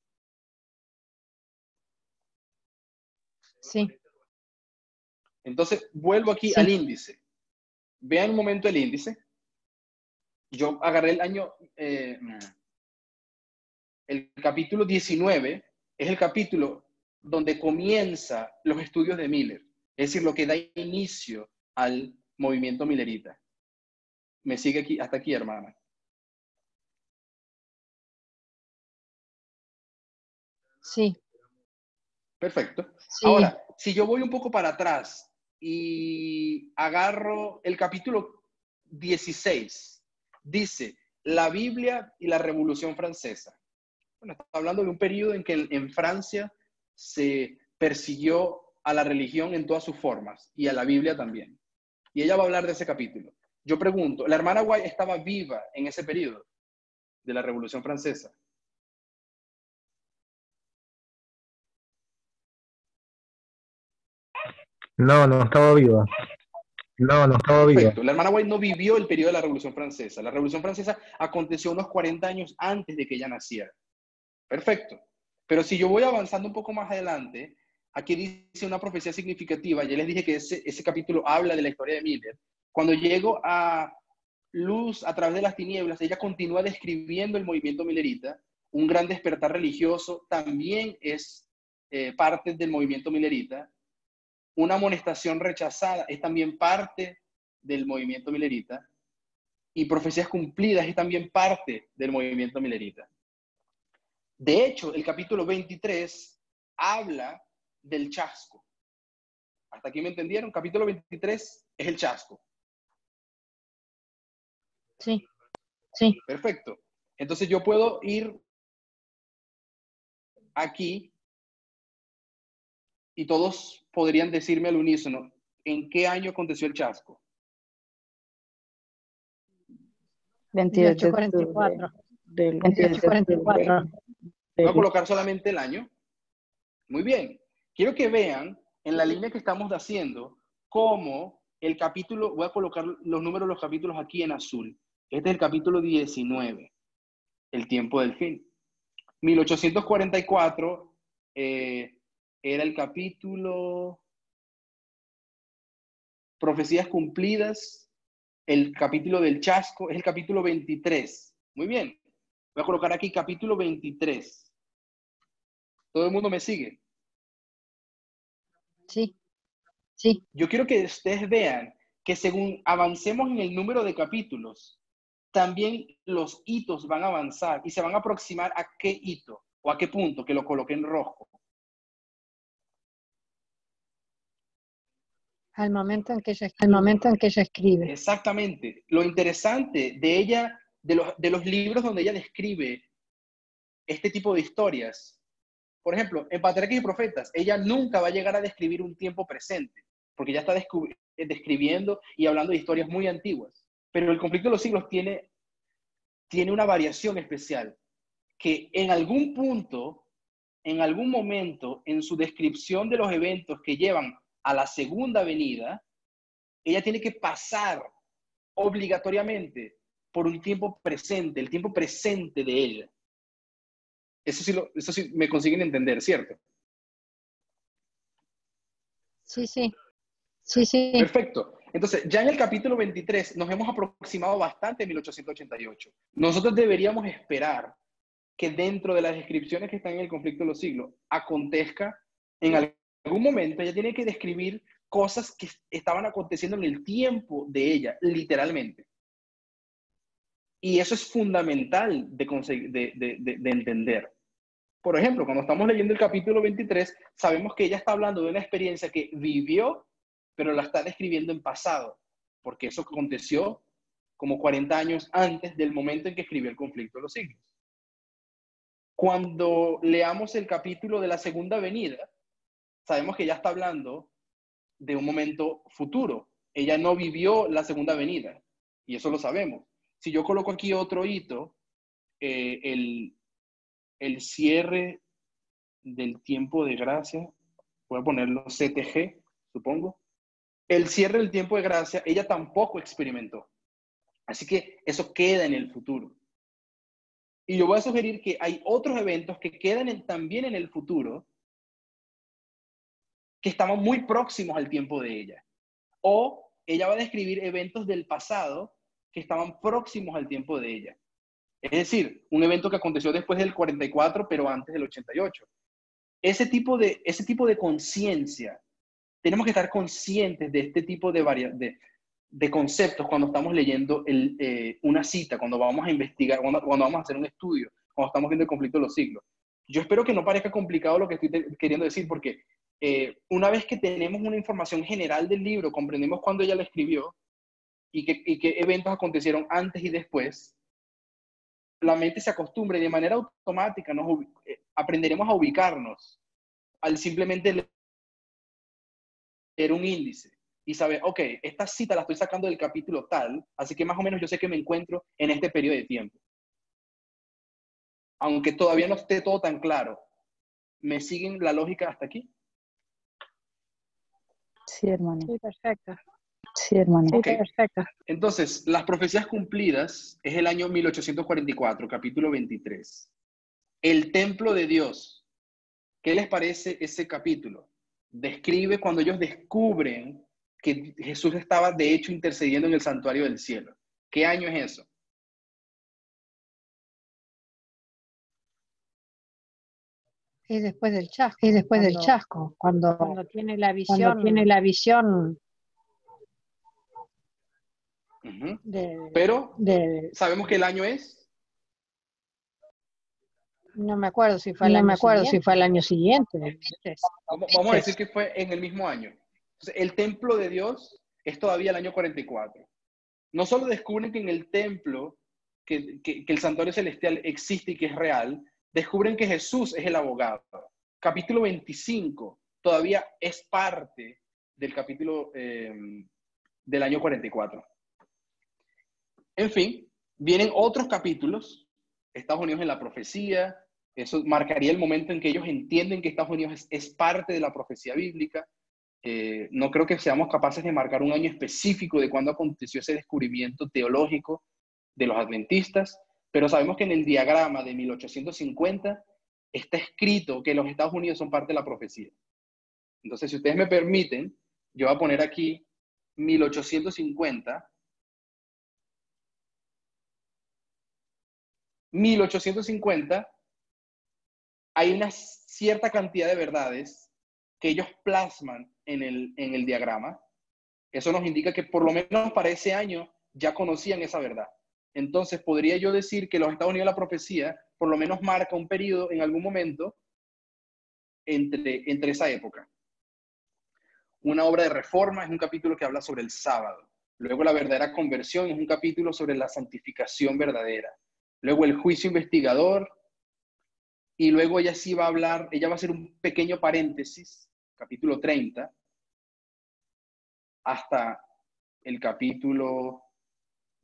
Sí. Entonces, vuelvo aquí al índice. Vean un momento el índice yo agarré el año, eh, el capítulo 19, es el capítulo donde comienza los estudios de Miller, es decir, lo que da inicio al movimiento millerita. Me sigue aquí, hasta aquí, hermana. Sí. Perfecto. Ahora, si yo voy un poco para atrás y agarro el capítulo 16, dice la Biblia y la Revolución Francesa. Bueno, está hablando de un periodo en que en Francia se persiguió a la religión en todas sus formas y a la Biblia también. Y ella va a hablar de ese capítulo. Yo pregunto, ¿la hermana White estaba viva en ese periodo de la Revolución Francesa? No, no estaba viva. No, no estaba vivo. La hermana White no vivió el periodo de la Revolución Francesa. La Revolución Francesa aconteció unos 40 años antes de que ella naciera. Perfecto. Pero si yo voy avanzando un poco más adelante, aquí dice una profecía significativa. Ya les dije que ese, ese capítulo habla de la historia de Miller. Cuando llego a Luz a través de las tinieblas, ella continúa describiendo el movimiento millerita. Un gran despertar religioso también es eh, parte del movimiento millerita una amonestación rechazada es también parte del movimiento milerita y profecías cumplidas es también parte del movimiento milerita. De hecho, el capítulo 23 habla del chasco. ¿Hasta aquí me entendieron? Capítulo 23 es el chasco. Sí, sí. Perfecto. Entonces yo puedo ir aquí y todos podrían decirme al unísono, ¿en qué año aconteció el chasco? 2844. Del 2844. Voy a colocar solamente el año. Muy bien. Quiero que vean en la línea que estamos haciendo cómo el capítulo, voy a colocar los números de los capítulos aquí en azul. Este es el capítulo 19, el tiempo del fin. 1844 eh, era el capítulo Profecías cumplidas, el capítulo del chasco es el capítulo 23. Muy bien. Voy a colocar aquí capítulo 23. ¿Todo el mundo me sigue? Sí. Sí. Yo quiero que ustedes vean que según avancemos en el número de capítulos, también los hitos van a avanzar y se van a aproximar a qué hito o a qué punto que lo coloque en rojo. Al momento en que ella, escribe. Exactamente. Lo interesante de ella, de los, libros donde ella describe este tipo de historias, por ejemplo, en Patriarcas y Profetas, ella nunca va a llegar a describir un tiempo presente, porque ya está describiendo y hablando de historias muy antiguas. Pero el conflicto de los siglos tiene, tiene una variación especial, que en algún punto, en algún momento, en su descripción de los eventos que llevan a la segunda venida, ella tiene que pasar obligatoriamente por un tiempo presente, el tiempo presente de ella. Eso sí, lo, eso sí me consiguen entender, ¿cierto? Sí, sí. Sí, sí. Perfecto. Entonces, ya en el capítulo 23 nos hemos aproximado bastante a 1888. Nosotros deberíamos esperar que dentro de las descripciones que están en el conflicto de los siglos acontezca en algún momento, ella tiene que describir cosas que estaban aconteciendo en el tiempo de ella, literalmente. Y eso es fundamental de, de, entender. Por ejemplo, cuando estamos leyendo el capítulo 23, sabemos que ella está hablando de una experiencia que vivió pero la está describiendo en pasado, porque eso aconteció como 40 años antes del momento en que escribió el conflicto de los siglos. Cuando leamos el capítulo de la segunda venida, sabemos que ya está hablando de un momento futuro. Ella no vivió la segunda venida, y eso lo sabemos. Si yo coloco aquí otro hito, eh, el, el cierre del tiempo de gracia, voy a ponerlo CTG, supongo, el cierre del tiempo de gracia, ella tampoco experimentó. Así que eso queda en el futuro. Y yo voy a sugerir que hay otros eventos que quedan también en el futuro que estaban muy próximos al tiempo de ella. O ella va a describir eventos del pasado que estaban próximos al tiempo de ella. Es decir, un evento que aconteció después del 44, pero antes del 88. Ese tipo de, ese tipo de conciencia tenemos que estar conscientes de este tipo de, de, de conceptos cuando estamos leyendo el, eh, una cita, cuando vamos a investigar, cuando, cuando, vamos a hacer un estudio, cuando estamos viendo el conflicto de los siglos. Yo espero que no parezca complicado lo que estoy queriendo decir, porque eh, una vez que tenemos una información general del libro, comprendemos cuándo ella lo escribió y qué, y qué eventos acontecieron antes y después, la mente se acostumbra y de manera automática nos, eh, aprenderemos a ubicarnos al simplemente era un índice y saber, ok, esta cita la estoy sacando del capítulo tal, así que más o menos yo sé que me encuentro en este periodo de tiempo. Aunque todavía no esté todo tan claro, ¿me siguen la lógica hasta aquí? Sí, hermano. Sí, perfecto. Sí, hermano. Sí, perfecto. Entonces, las profecías cumplidas es el año 1844, capítulo 23. El templo de Dios. ¿Qué les parece ese capítulo? describe cuando ellos descubren que Jesús estaba de hecho intercediendo en el santuario del cielo. ¿Qué año es eso? Es después del chasco. Es después del chasco, cuando, cuando tiene la visión. tiene la visión. Pero sabemos que el año es no me acuerdo si fue el, año, me acuerdo siguiente. Si fue el año siguiente. Vamos, a decir que fue en el mismo año. el templo de Dios es todavía el año 44. No solo descubren que en el templo, que, que, que el santuario celestial existe y que es real, descubren que Jesús es el abogado. Capítulo 25 todavía es parte del capítulo eh, del año 44. En fin, vienen otros capítulos, Estados Unidos en la profecía, eso marcaría el momento en que ellos entienden que Estados Unidos es, parte de la profecía bíblica. No creo que seamos capaces de marcar un año específico de cuándo aconteció ese descubrimiento teológico de los adventistas, pero sabemos que en el diagrama de 1850 está escrito que los Estados Unidos son parte de la profecía. Entonces, si ustedes me permiten, yo voy a poner aquí 1850. 1850, hay una cierta cantidad de verdades que ellos plasman en el, en el diagrama. Eso nos indica que por lo menos para ese año ya conocían esa verdad. Entonces, podría yo decir que los Estados Unidos de la profecía por lo menos marca un periodo en algún momento entre, entre esa época. Una obra de reforma es un capítulo que habla sobre el sábado. Luego la verdadera conversión es un capítulo sobre la santificación verdadera. Luego el juicio investigador. Y luego ella sí va a hablar, ella va a hacer un pequeño paréntesis, capítulo 30, hasta el capítulo,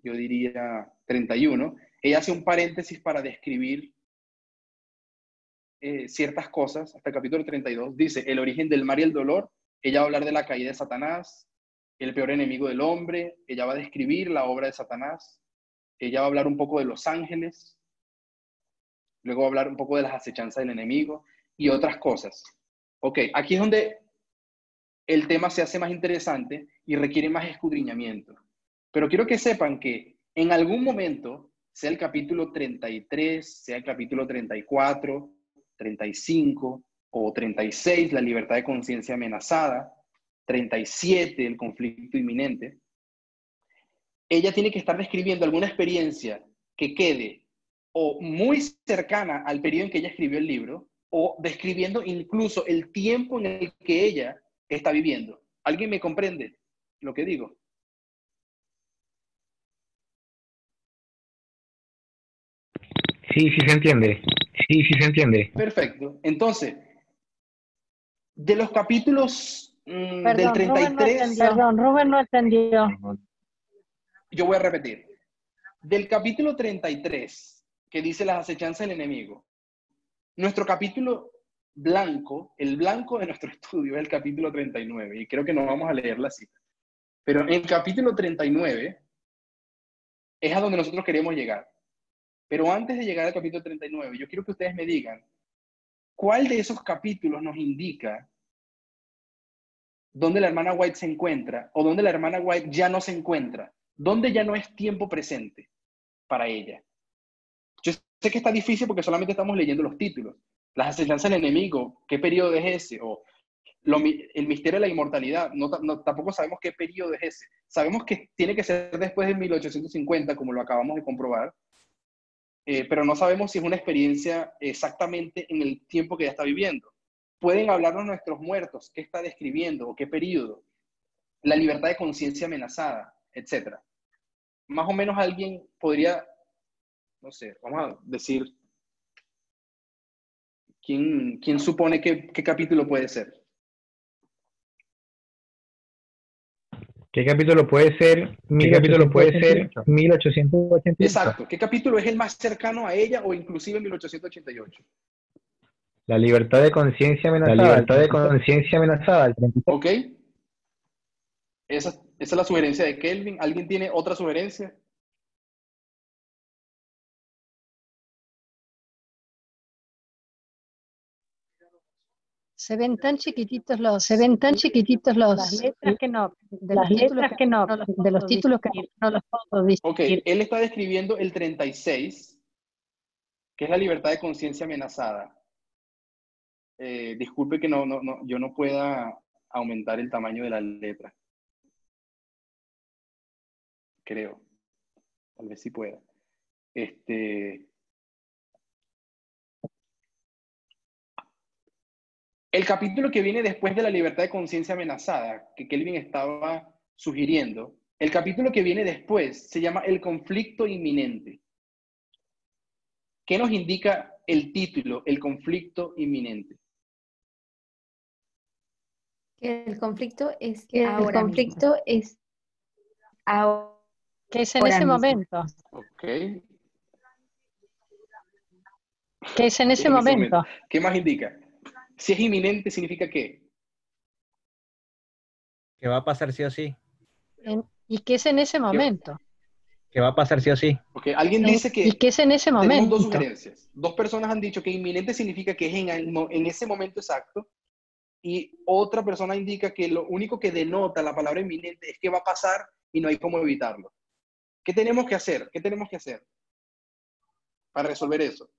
yo diría, 31. Ella hace un paréntesis para describir eh, ciertas cosas, hasta el capítulo 32. Dice, el origen del mal y el dolor, ella va a hablar de la caída de Satanás, el peor enemigo del hombre, ella va a describir la obra de Satanás, ella va a hablar un poco de los ángeles, luego va a hablar un poco de las acechanzas del enemigo y otras cosas. Ok, aquí es donde el tema se hace más interesante y requiere más escudriñamiento. Pero quiero que sepan que en algún momento, sea el capítulo 33, sea el capítulo 34, 35, o 36, la libertad de conciencia amenazada, 37, el conflicto inminente, ella tiene que estar describiendo alguna experiencia que quede o muy cercana al periodo en que ella escribió el libro, o describiendo incluso el tiempo en el que ella está viviendo. ¿Alguien me comprende lo que digo? Sí, sí se entiende. Sí, sí se entiende. Perfecto. Entonces, de los capítulos mm, del 33. perdón, Rubén no entendió. Yo voy a repetir. Del capítulo 33, que dice las acechanzas del enemigo, nuestro capítulo blanco, el blanco de nuestro [laughs] estudio es el capítulo 39, y creo que no vamos a leer la cita. Pero en el capítulo 39 es a donde nosotros queremos llegar. Pero antes de llegar al capítulo 39, yo quiero que ustedes me digan ¿Cuál de esos capítulos nos indica dónde la hermana White se encuentra o dónde la hermana White ya no se encuentra? ¿Dónde ya no es tiempo presente para ella? Yo sé que está difícil porque solamente estamos leyendo los títulos. Las enseñanzas del enemigo, ¿qué periodo es ese? O el misterio de la inmortalidad, no, tampoco sabemos qué periodo es ese. Sabemos que tiene que ser después de 1850, como lo acabamos de comprobar, eh, pero no sabemos si es una experiencia exactamente en el tiempo que ella está viviendo. Pueden hablarnos nuestros muertos, qué está describiendo o qué periodo, la libertad de conciencia amenazada, etc. Más o menos alguien podría, no sé, vamos a decir, ¿quién, quién supone qué capítulo puede ser? ¿Qué capítulo puede ser? ¿Qué capítulo puede ser 1888? Exacto. ¿Qué capítulo es el más cercano a ella o inclusive 1888? La libertad de conciencia amenazada. La libertad de conciencia amenazada. Ok. Esa, esa es la sugerencia de Kelvin. ¿Alguien tiene otra sugerencia? Se ven tan chiquititos los, se ven tan chiquititos los, las letras que no, de las los letras que no, de los títulos que no los puedo distinguir. Ok, él está describiendo el 36, que es la libertad de conciencia amenazada. Eh, disculpe que no, no, no, yo no pueda aumentar el tamaño de la letra. Creo. Tal vez sí pueda. Este, El capítulo que viene después de la libertad de conciencia amenazada, que Kelvin estaba sugiriendo, el capítulo que viene después se llama El conflicto inminente. ¿Qué nos indica el título, El conflicto inminente? Que el conflicto es que el conflicto es ahora. Que es en ese momento. Ok. Que es en ese momento. ¿Qué más indica? Si es inminente, ¿significa qué? Que va a pasar sí o sí. y que es en ese momento. Que va a pasar sí o sí. Okay. Alguien dice que... Y que es en ese momento. dos sugerencias. Dos personas han dicho que inminente significa que es en, en ese momento exacto. Y otra persona indica que lo único que denota la palabra inminente es que va a pasar y no hay cómo evitarlo. ¿Qué tenemos que hacer? ¿Qué tenemos que hacer para resolver eso?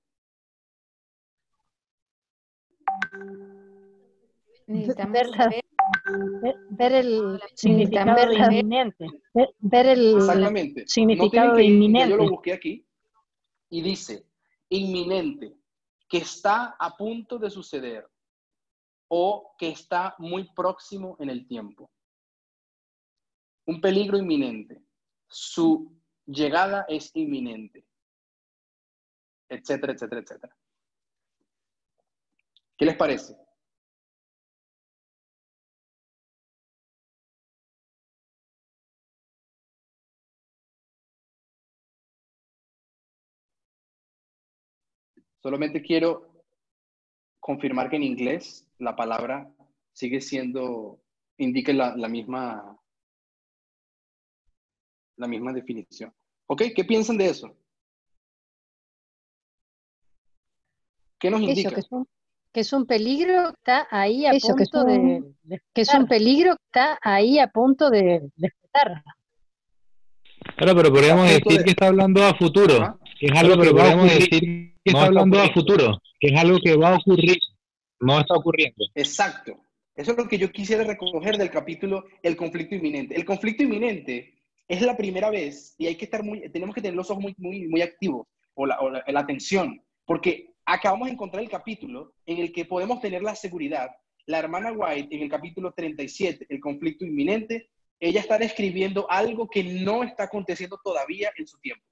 Ver, ver, el significado de inminente. Ver, el Exactamente. significado de inminente. Yo lo busqué aquí y dice, inminente, que está a punto de suceder o que está muy próximo en el tiempo. Un peligro inminente. Su llegada es inminente. Etcétera, etcétera, etcétera. ¿Qué les parece? Solamente quiero confirmar que en inglés la palabra sigue siendo, indica la, la, misma, la misma definición. ¿Ok? ¿Qué piensan de eso? ¿Qué nos indica? que es un peligro está ahí a punto de, que es un peligro está ahí a punto de despertar. Claro, pero podríamos decir que está hablando a futuro, que es algo que podemos decir que está hablando a futuro, que es algo que va a ocurrir, no está ocurriendo. Exacto. Eso es lo que yo quisiera recoger del capítulo El conflicto inminente. El conflicto inminente es la primera vez y hay que estar muy, tenemos que tener los ojos muy, muy, muy activos o la, o la atención, porque acabamos de encontrar el capítulo en el que podemos tener la seguridad. La hermana White, en el capítulo 37, el conflicto inminente, ella está describiendo algo que no está aconteciendo todavía en su tiempo.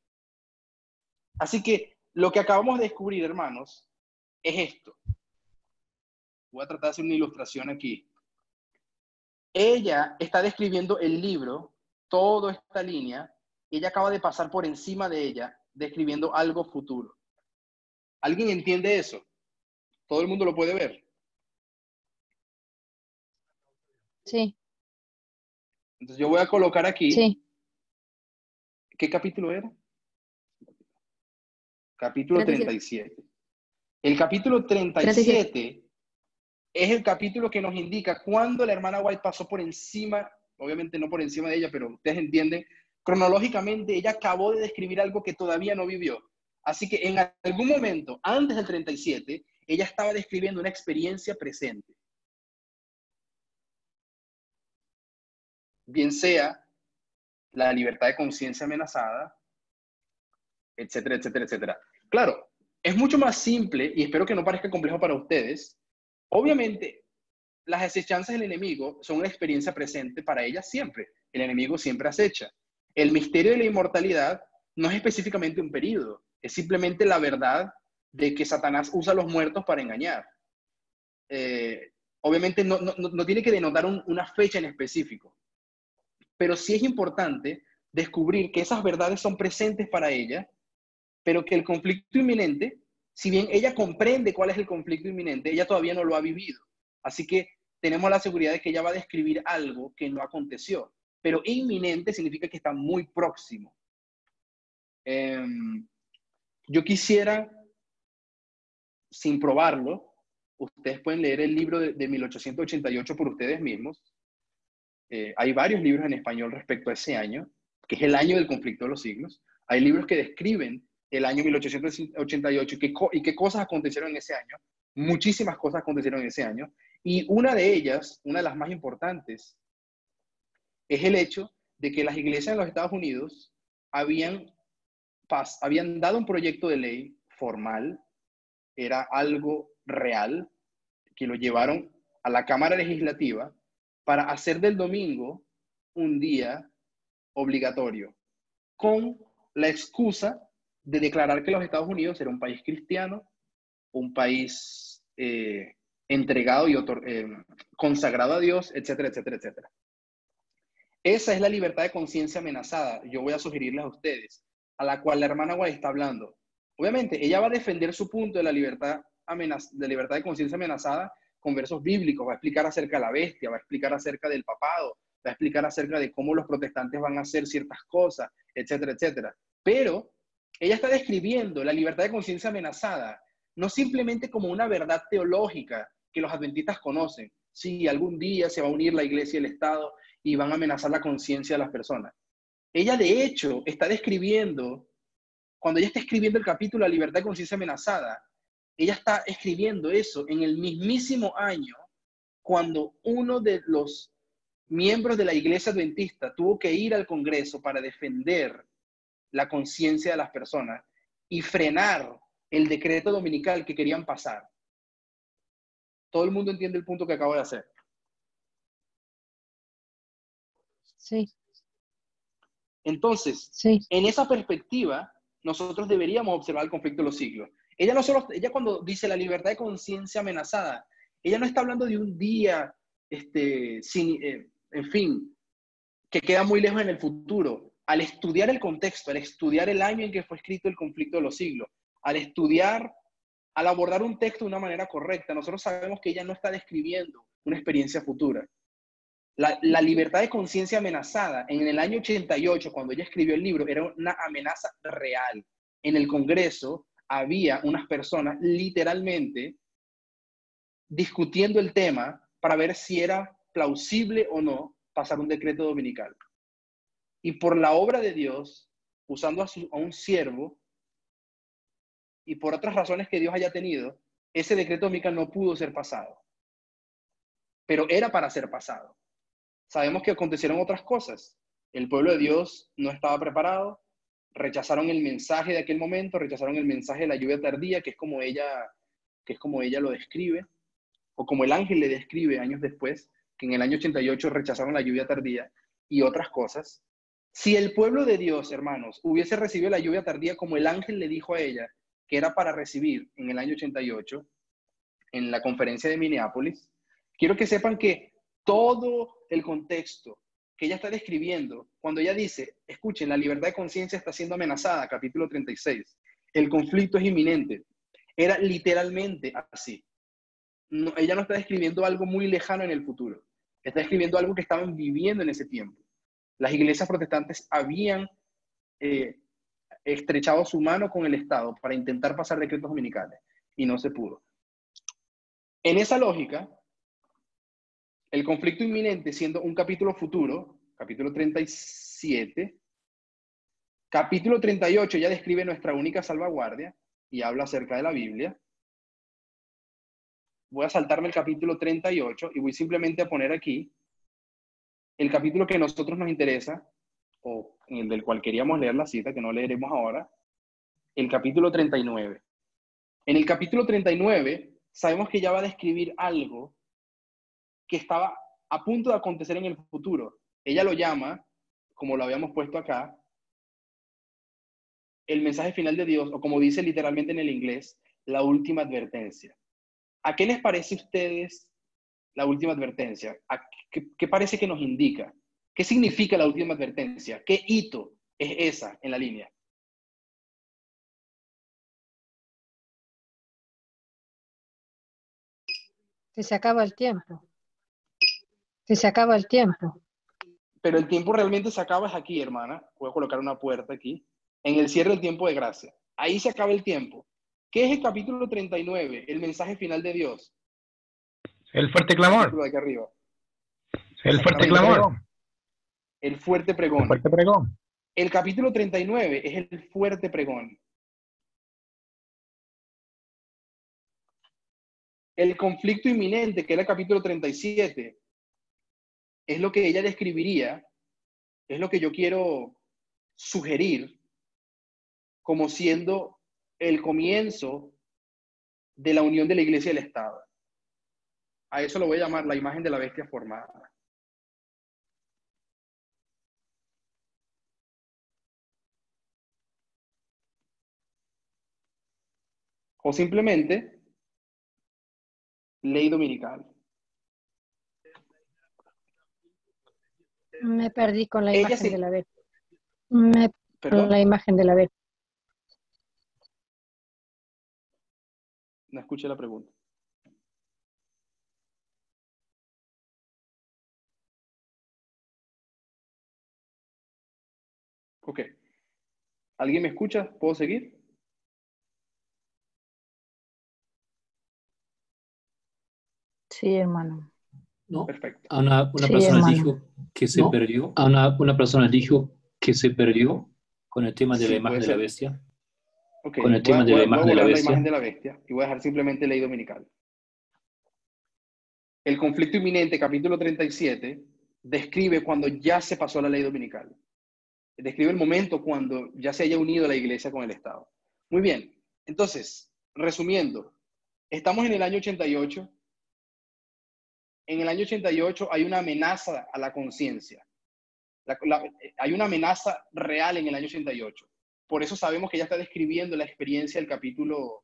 Así que lo que acabamos de descubrir, hermanos, es esto. Voy a tratar de hacer una ilustración aquí. Ella está describiendo el libro, toda esta línea, ella acaba de pasar por encima de ella, describiendo algo futuro. ¿Alguien entiende eso? ¿Todo el mundo lo puede ver? Sí. Entonces yo voy a colocar aquí. Sí. ¿Qué capítulo era? Capítulo 37. El capítulo 37, es el capítulo que nos indica cuándo la hermana White pasó por encima, obviamente no por encima de ella, pero ustedes entienden, cronológicamente ella acabó de describir algo que todavía no vivió. Así que en algún momento, antes del 37, ella estaba describiendo una experiencia presente. Bien sea la libertad de conciencia amenazada, etcétera, etcétera, etcétera. Claro, es mucho más simple y espero que no parezca complejo para ustedes. Obviamente, las acechanzas del enemigo son una experiencia presente para ella siempre. El enemigo siempre acecha. El misterio de la inmortalidad no es específicamente un periodo, es simplemente la verdad de que Satanás usa a los muertos para engañar. Eh, obviamente no, tiene que denotar una fecha en específico, pero sí es importante descubrir que esas verdades son presentes para ella, pero que el conflicto inminente, si bien ella comprende cuál es el conflicto inminente, ella todavía no lo ha vivido. Así que tenemos la seguridad de que ella va a describir algo que no aconteció, pero inminente significa que está muy próximo. Em, yo quisiera, sin probarlo, ustedes pueden leer el libro de, 1888 por ustedes mismos. Eh, hay varios libros en español respecto a ese año, que es el año del conflicto de los siglos. Hay libros que describen el año 1888 y qué, y qué cosas acontecieron en ese año. Muchísimas cosas acontecieron en ese año. Y una de ellas, una de las más importantes, es el hecho de que las iglesias en los Estados Unidos habían habían dado un proyecto de ley formal, era algo real, que lo llevaron a la Cámara Legislativa para hacer del domingo un día obligatorio, con la excusa de declarar que los Estados Unidos era un país cristiano, un país eh, entregado y eh, consagrado a Dios, etcétera, etcétera, etcétera. Esa es la libertad de conciencia amenazada. Yo voy a sugerirles a ustedes, a la cual la hermana Guay está hablando. Obviamente, ella va a defender su punto de la libertad, de libertad de conciencia amenazada con versos bíblicos, va a explicar acerca de la bestia, va a explicar acerca del papado, va a explicar acerca de cómo los protestantes van a hacer ciertas cosas, etcétera, etcétera. Pero ella está describiendo la libertad de conciencia amenazada no simplemente como una verdad teológica que los adventistas conocen. Si algún día se va a unir la iglesia y el Estado y van a amenazar la conciencia de las personas. Ella de hecho está describiendo, cuando ella está escribiendo el capítulo La libertad de conciencia amenazada, ella está escribiendo eso en el mismísimo año cuando uno de los miembros de la iglesia adventista tuvo que ir al Congreso para defender la conciencia de las personas y frenar el decreto dominical que querían pasar. Todo el mundo entiende el punto que acabo de hacer. Sí. Entonces, en esa perspectiva, nosotros deberíamos observar el conflicto de los siglos. Ella no solo, ella cuando dice la libertad de conciencia amenazada, ella no está hablando de un día, este, sin, eh, en fin, que queda muy lejos en el futuro. Al estudiar el contexto, al estudiar el año en que fue escrito el conflicto de los siglos, al estudiar, al abordar un texto de una manera correcta, nosotros sabemos que ella no está describiendo una experiencia futura. La, libertad de conciencia amenazada en el año 88, cuando ella escribió el libro, era una amenaza real. En el Congreso había unas personas literalmente discutiendo el tema para ver si era plausible o no pasar un decreto dominical. Y por la obra de Dios, usando a, un siervo y por otras razones que Dios haya tenido, ese decreto dominical no pudo ser pasado. Pero era para ser pasado. Sabemos que acontecieron otras cosas. El pueblo de Dios no estaba preparado, rechazaron el mensaje de aquel momento, rechazaron el mensaje de la lluvia tardía, que es como ella, que es como ella lo describe, o como el ángel le describe años después, que en el año 88 rechazaron la lluvia tardía y otras cosas. Si el pueblo de Dios, hermanos, hubiese recibido la lluvia tardía como el ángel le dijo a ella que era para recibir en el año 88, en la conferencia de Minneapolis, quiero que sepan que todo el contexto, que ella está describiendo cuando ella dice, escuchen, la libertad de conciencia está siendo amenazada, capítulo 36, el conflicto es inminente, era literalmente así. ella no está describiendo algo muy lejano en el futuro, está describiendo algo que estaban viviendo en ese tiempo. Las iglesias protestantes habían eh, estrechado su mano con el Estado para intentar pasar decretos dominicales y no se pudo. En esa lógica, el conflicto inminente siendo un capítulo futuro, capítulo 37, capítulo 38 ya describe nuestra única salvaguardia y habla acerca de la Biblia. Voy a saltarme el capítulo 38 y voy simplemente a poner aquí el capítulo que a nosotros nos interesa, o el del cual queríamos leer la cita, que no leeremos ahora, el capítulo 39. En el capítulo 39 sabemos que ya va a describir algo que estaba a punto de acontecer en el futuro. Ella lo llama, como lo habíamos puesto acá, el mensaje final de Dios, o como dice literalmente en el inglés, la última advertencia. ¿A qué les parece a ustedes la última advertencia? qué, qué, parece que nos indica? ¿Qué significa la última advertencia? ¿Qué hito es esa en la línea? Se acaba el tiempo que se acaba el tiempo. Pero el tiempo realmente se acaba es aquí, hermana. Voy a colocar una puerta aquí. En el cierre del tiempo de gracia. Ahí se acaba el tiempo. ¿Qué es el capítulo 39? El mensaje final de Dios. El fuerte clamor. El aquí arriba. El fuerte clamor. El fuerte pregón. El fuerte pregón. El capítulo 39 es el fuerte pregón. El conflicto inminente, que era el capítulo 37, es lo que ella describiría, es lo que yo quiero sugerir como siendo el comienzo de la unión de la iglesia y el Estado. A eso lo voy a llamar la imagen de la bestia formada. O simplemente ley dominical. Me perdí con la imagen de la B. Me con la imagen de la B. No escuché la pregunta. Ok. ¿Alguien me escucha? ¿Puedo seguir? Sí, hermano. No. Perfecto. una, persona dijo que se perdió. una, persona dijo que se perdió con el tema de la imagen de la bestia. Con el tema de la imagen de la bestia. imagen de la bestia y voy a dejar simplemente ley dominical. El conflicto inminente, capítulo 37, describe cuando ya se pasó la ley dominical describe el momento cuando ya se haya unido la iglesia con el Estado. Muy bien, entonces, resumiendo, estamos en el año 88. En el año 88 hay una amenaza a la conciencia. hay una amenaza real en el año 88. Por eso sabemos que ya está describiendo la experiencia del capítulo,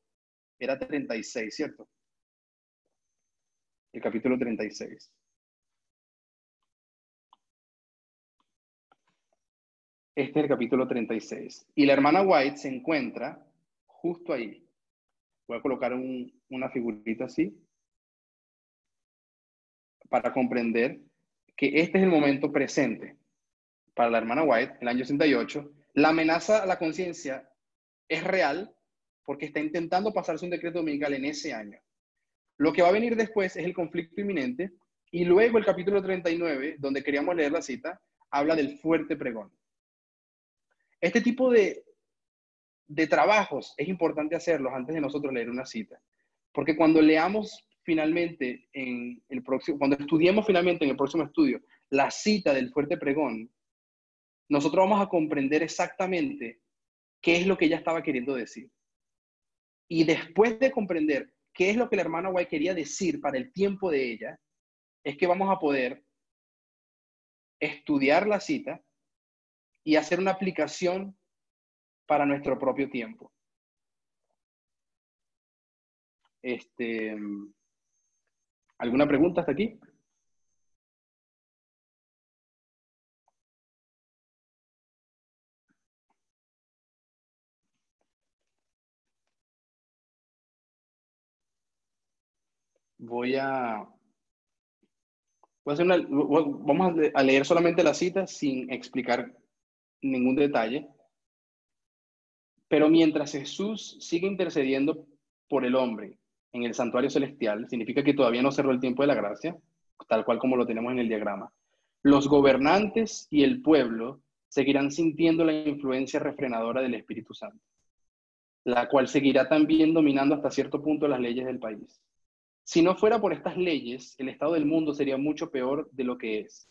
era 36, ¿cierto? El capítulo 36. Este es el capítulo 36. Y la hermana White se encuentra justo ahí. Voy a colocar una figurita así para comprender que este es el momento presente para la hermana White, el año 68. La amenaza a la conciencia es real porque está intentando pasarse un decreto dominical en ese año. Lo que va a venir después es el conflicto inminente y luego el capítulo 39, donde queríamos leer la cita, habla del fuerte pregón. Este tipo de, trabajos es importante hacerlos antes de nosotros leer una cita, porque cuando leamos finalmente en el próximo, cuando estudiemos finalmente en el próximo estudio la cita del fuerte pregón, nosotros vamos a comprender exactamente qué es lo que ella estaba queriendo decir. Y después de comprender qué es lo que la hermana White quería decir para el tiempo de ella, es que vamos a poder estudiar la cita y hacer una aplicación para nuestro propio tiempo. Este, ¿Alguna pregunta hasta aquí? Voy a, hacer una, vamos a leer solamente la cita sin explicar ningún detalle. Pero mientras Jesús sigue intercediendo por el hombre en el santuario celestial, significa que todavía no cerró el tiempo de la gracia, tal cual como lo tenemos en el diagrama. Los gobernantes y el pueblo seguirán sintiendo la influencia refrenadora del Espíritu Santo, la cual seguirá también dominando hasta cierto punto las leyes del país. Si no fuera por estas leyes, el estado del mundo sería mucho peor de lo que es.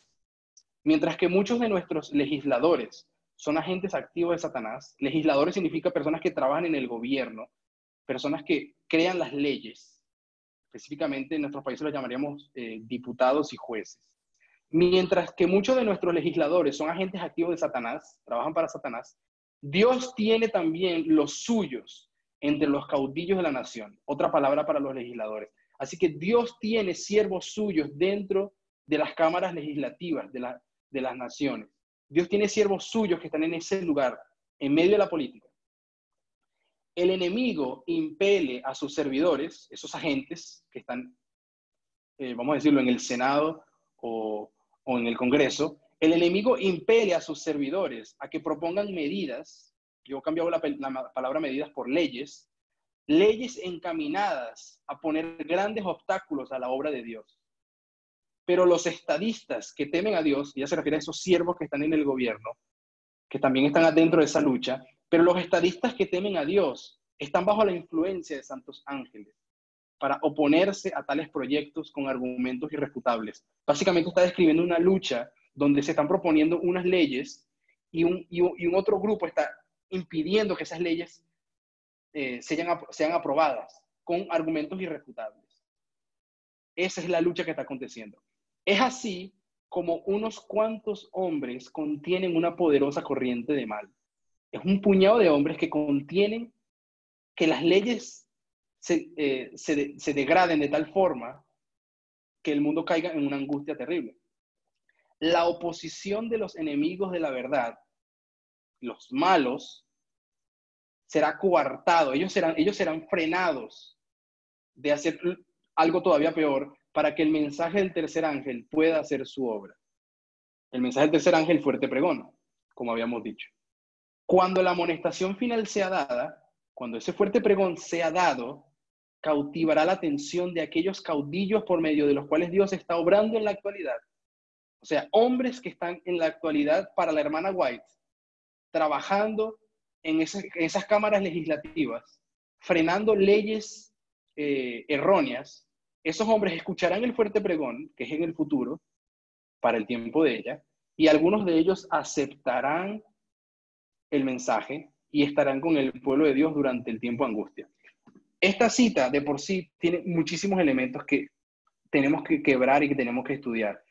Mientras que muchos de nuestros legisladores son agentes activos de Satanás. Legisladores significa personas que trabajan en el gobierno, personas que crean las leyes. Específicamente en nuestros países los llamaríamos eh, diputados y jueces. Mientras que muchos de nuestros legisladores son agentes activos de Satanás, trabajan para Satanás, Dios tiene también los suyos entre los caudillos de la nación. Otra palabra para los legisladores. Así que Dios tiene siervos suyos dentro de las cámaras legislativas de, de las naciones. Dios tiene siervos suyos que están en ese lugar, en medio de la política. El enemigo impele a sus servidores, esos agentes que están, eh, vamos a decirlo, en el Senado o, en el Congreso, el enemigo impele a sus servidores a que propongan medidas, yo he cambiado la, la palabra medidas por leyes, leyes encaminadas a poner grandes obstáculos a la obra de Dios. Pero los estadistas que temen a Dios, ya se refiere a esos siervos que están en el gobierno, que también están adentro de esa lucha, pero los estadistas que temen a Dios están bajo la influencia de santos ángeles para oponerse a tales proyectos con argumentos irrefutables. Básicamente está describiendo una lucha donde se están proponiendo unas leyes y un, otro grupo está impidiendo que esas leyes eh, sean, sean aprobadas con argumentos irrefutables. Esa es la lucha que está aconteciendo. Es así como unos cuantos hombres contienen una poderosa corriente de mal. Es un puñado de hombres que contienen que las leyes se, eh, se, se degraden de tal forma que el mundo caiga en una angustia terrible. La oposición de los enemigos de la verdad, los malos, será coartado, ellos serán, ellos serán frenados de hacer algo todavía peor para que el mensaje del tercer ángel pueda hacer su obra. El mensaje del tercer ángel fuerte pregón, como habíamos dicho. Cuando la amonestación final sea dada, cuando ese fuerte pregón sea dado, cautivará la atención de aquellos caudillos por medio de los cuales Dios está obrando en la actualidad. O sea, hombres que están en la actualidad para la hermana White, trabajando en esas, cámaras legislativas, frenando leyes eh, erróneas, esos hombres escucharán el fuerte pregón, que es en el futuro, para el tiempo de ella, y algunos de ellos aceptarán el mensaje y estarán con el pueblo de Dios durante el tiempo de angustia. Esta cita de por sí tiene muchísimos elementos que tenemos que quebrar y que tenemos que estudiar.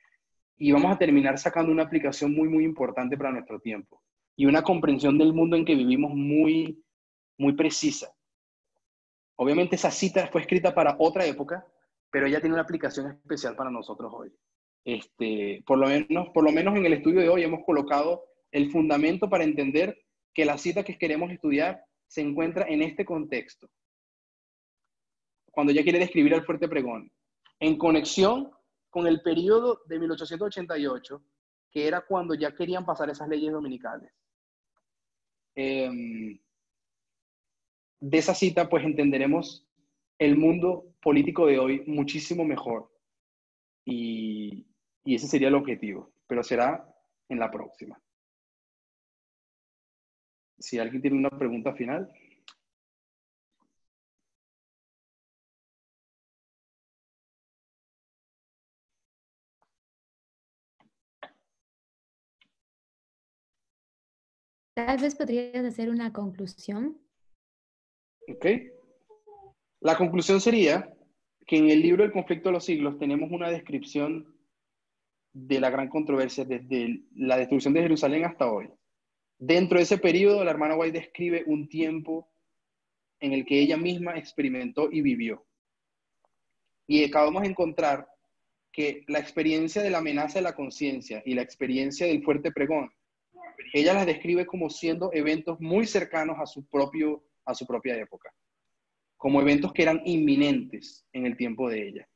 Y vamos a terminar sacando una aplicación muy, muy importante para nuestro tiempo y una comprensión del mundo en que vivimos muy, muy precisa. Obviamente esa cita fue escrita para otra época, pero ella tiene una aplicación especial para nosotros hoy. Este, por, lo menos, por lo menos en el estudio de hoy hemos colocado el fundamento para entender que la cita que queremos estudiar se encuentra en este contexto. Cuando ella quiere describir el fuerte pregón, en conexión con el periodo de 1888, que era cuando ya querían pasar esas leyes dominicales. Em, de esa cita, pues entenderemos el mundo político de hoy muchísimo mejor. Y, y ese sería el objetivo, pero será en la próxima. Si alguien tiene una pregunta final. Tal vez podrías hacer una conclusión. Ok. La conclusión sería que en el libro El conflicto de los siglos tenemos una descripción de la gran controversia desde la destrucción de Jerusalén hasta hoy. Dentro de ese periodo, la hermana White describe un tiempo en el que ella misma experimentó y vivió. Y acabamos de encontrar que la experiencia de la amenaza de la conciencia y la experiencia del fuerte pregón, ella las describe como siendo eventos muy cercanos a su, propio, a su propia época, como eventos que eran inminentes en el tiempo de ella.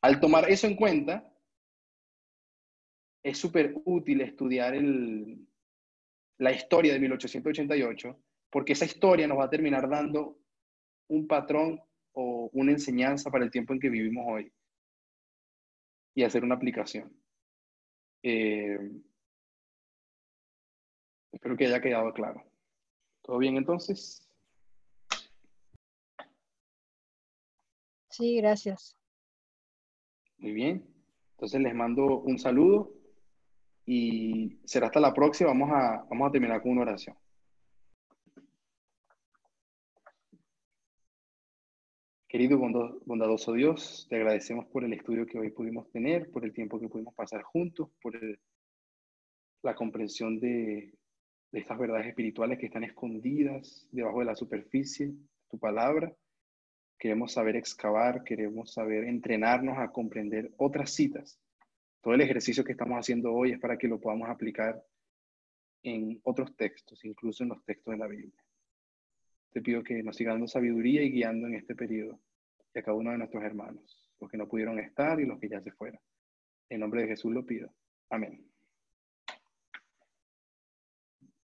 Al tomar eso en cuenta, es súper útil estudiar el, la historia de 1888, porque esa historia nos va a terminar dando un patrón o una enseñanza para el tiempo en que vivimos hoy y hacer una aplicación. Eh, espero que haya quedado claro. ¿Todo bien entonces? Sí, gracias. Muy bien. Entonces les mando un saludo y será hasta la próxima. Vamos a, vamos a terminar con una oración. Querido bondadoso Dios, te agradecemos por el estudio que hoy pudimos tener, por el tiempo que pudimos pasar juntos, por la comprensión de, de estas verdades espirituales que están escondidas debajo de la superficie tu palabra. Queremos saber excavar, queremos saber entrenarnos a comprender otras citas todo el ejercicio que estamos haciendo hoy es para que lo podamos aplicar en otros textos, incluso en los textos de la Biblia. Te pido que nos siga dando sabiduría y guiando en este periodo y a cada uno de nuestros hermanos, los que no pudieron estar y los que ya se fueron. En nombre de Jesús lo pido. Amén.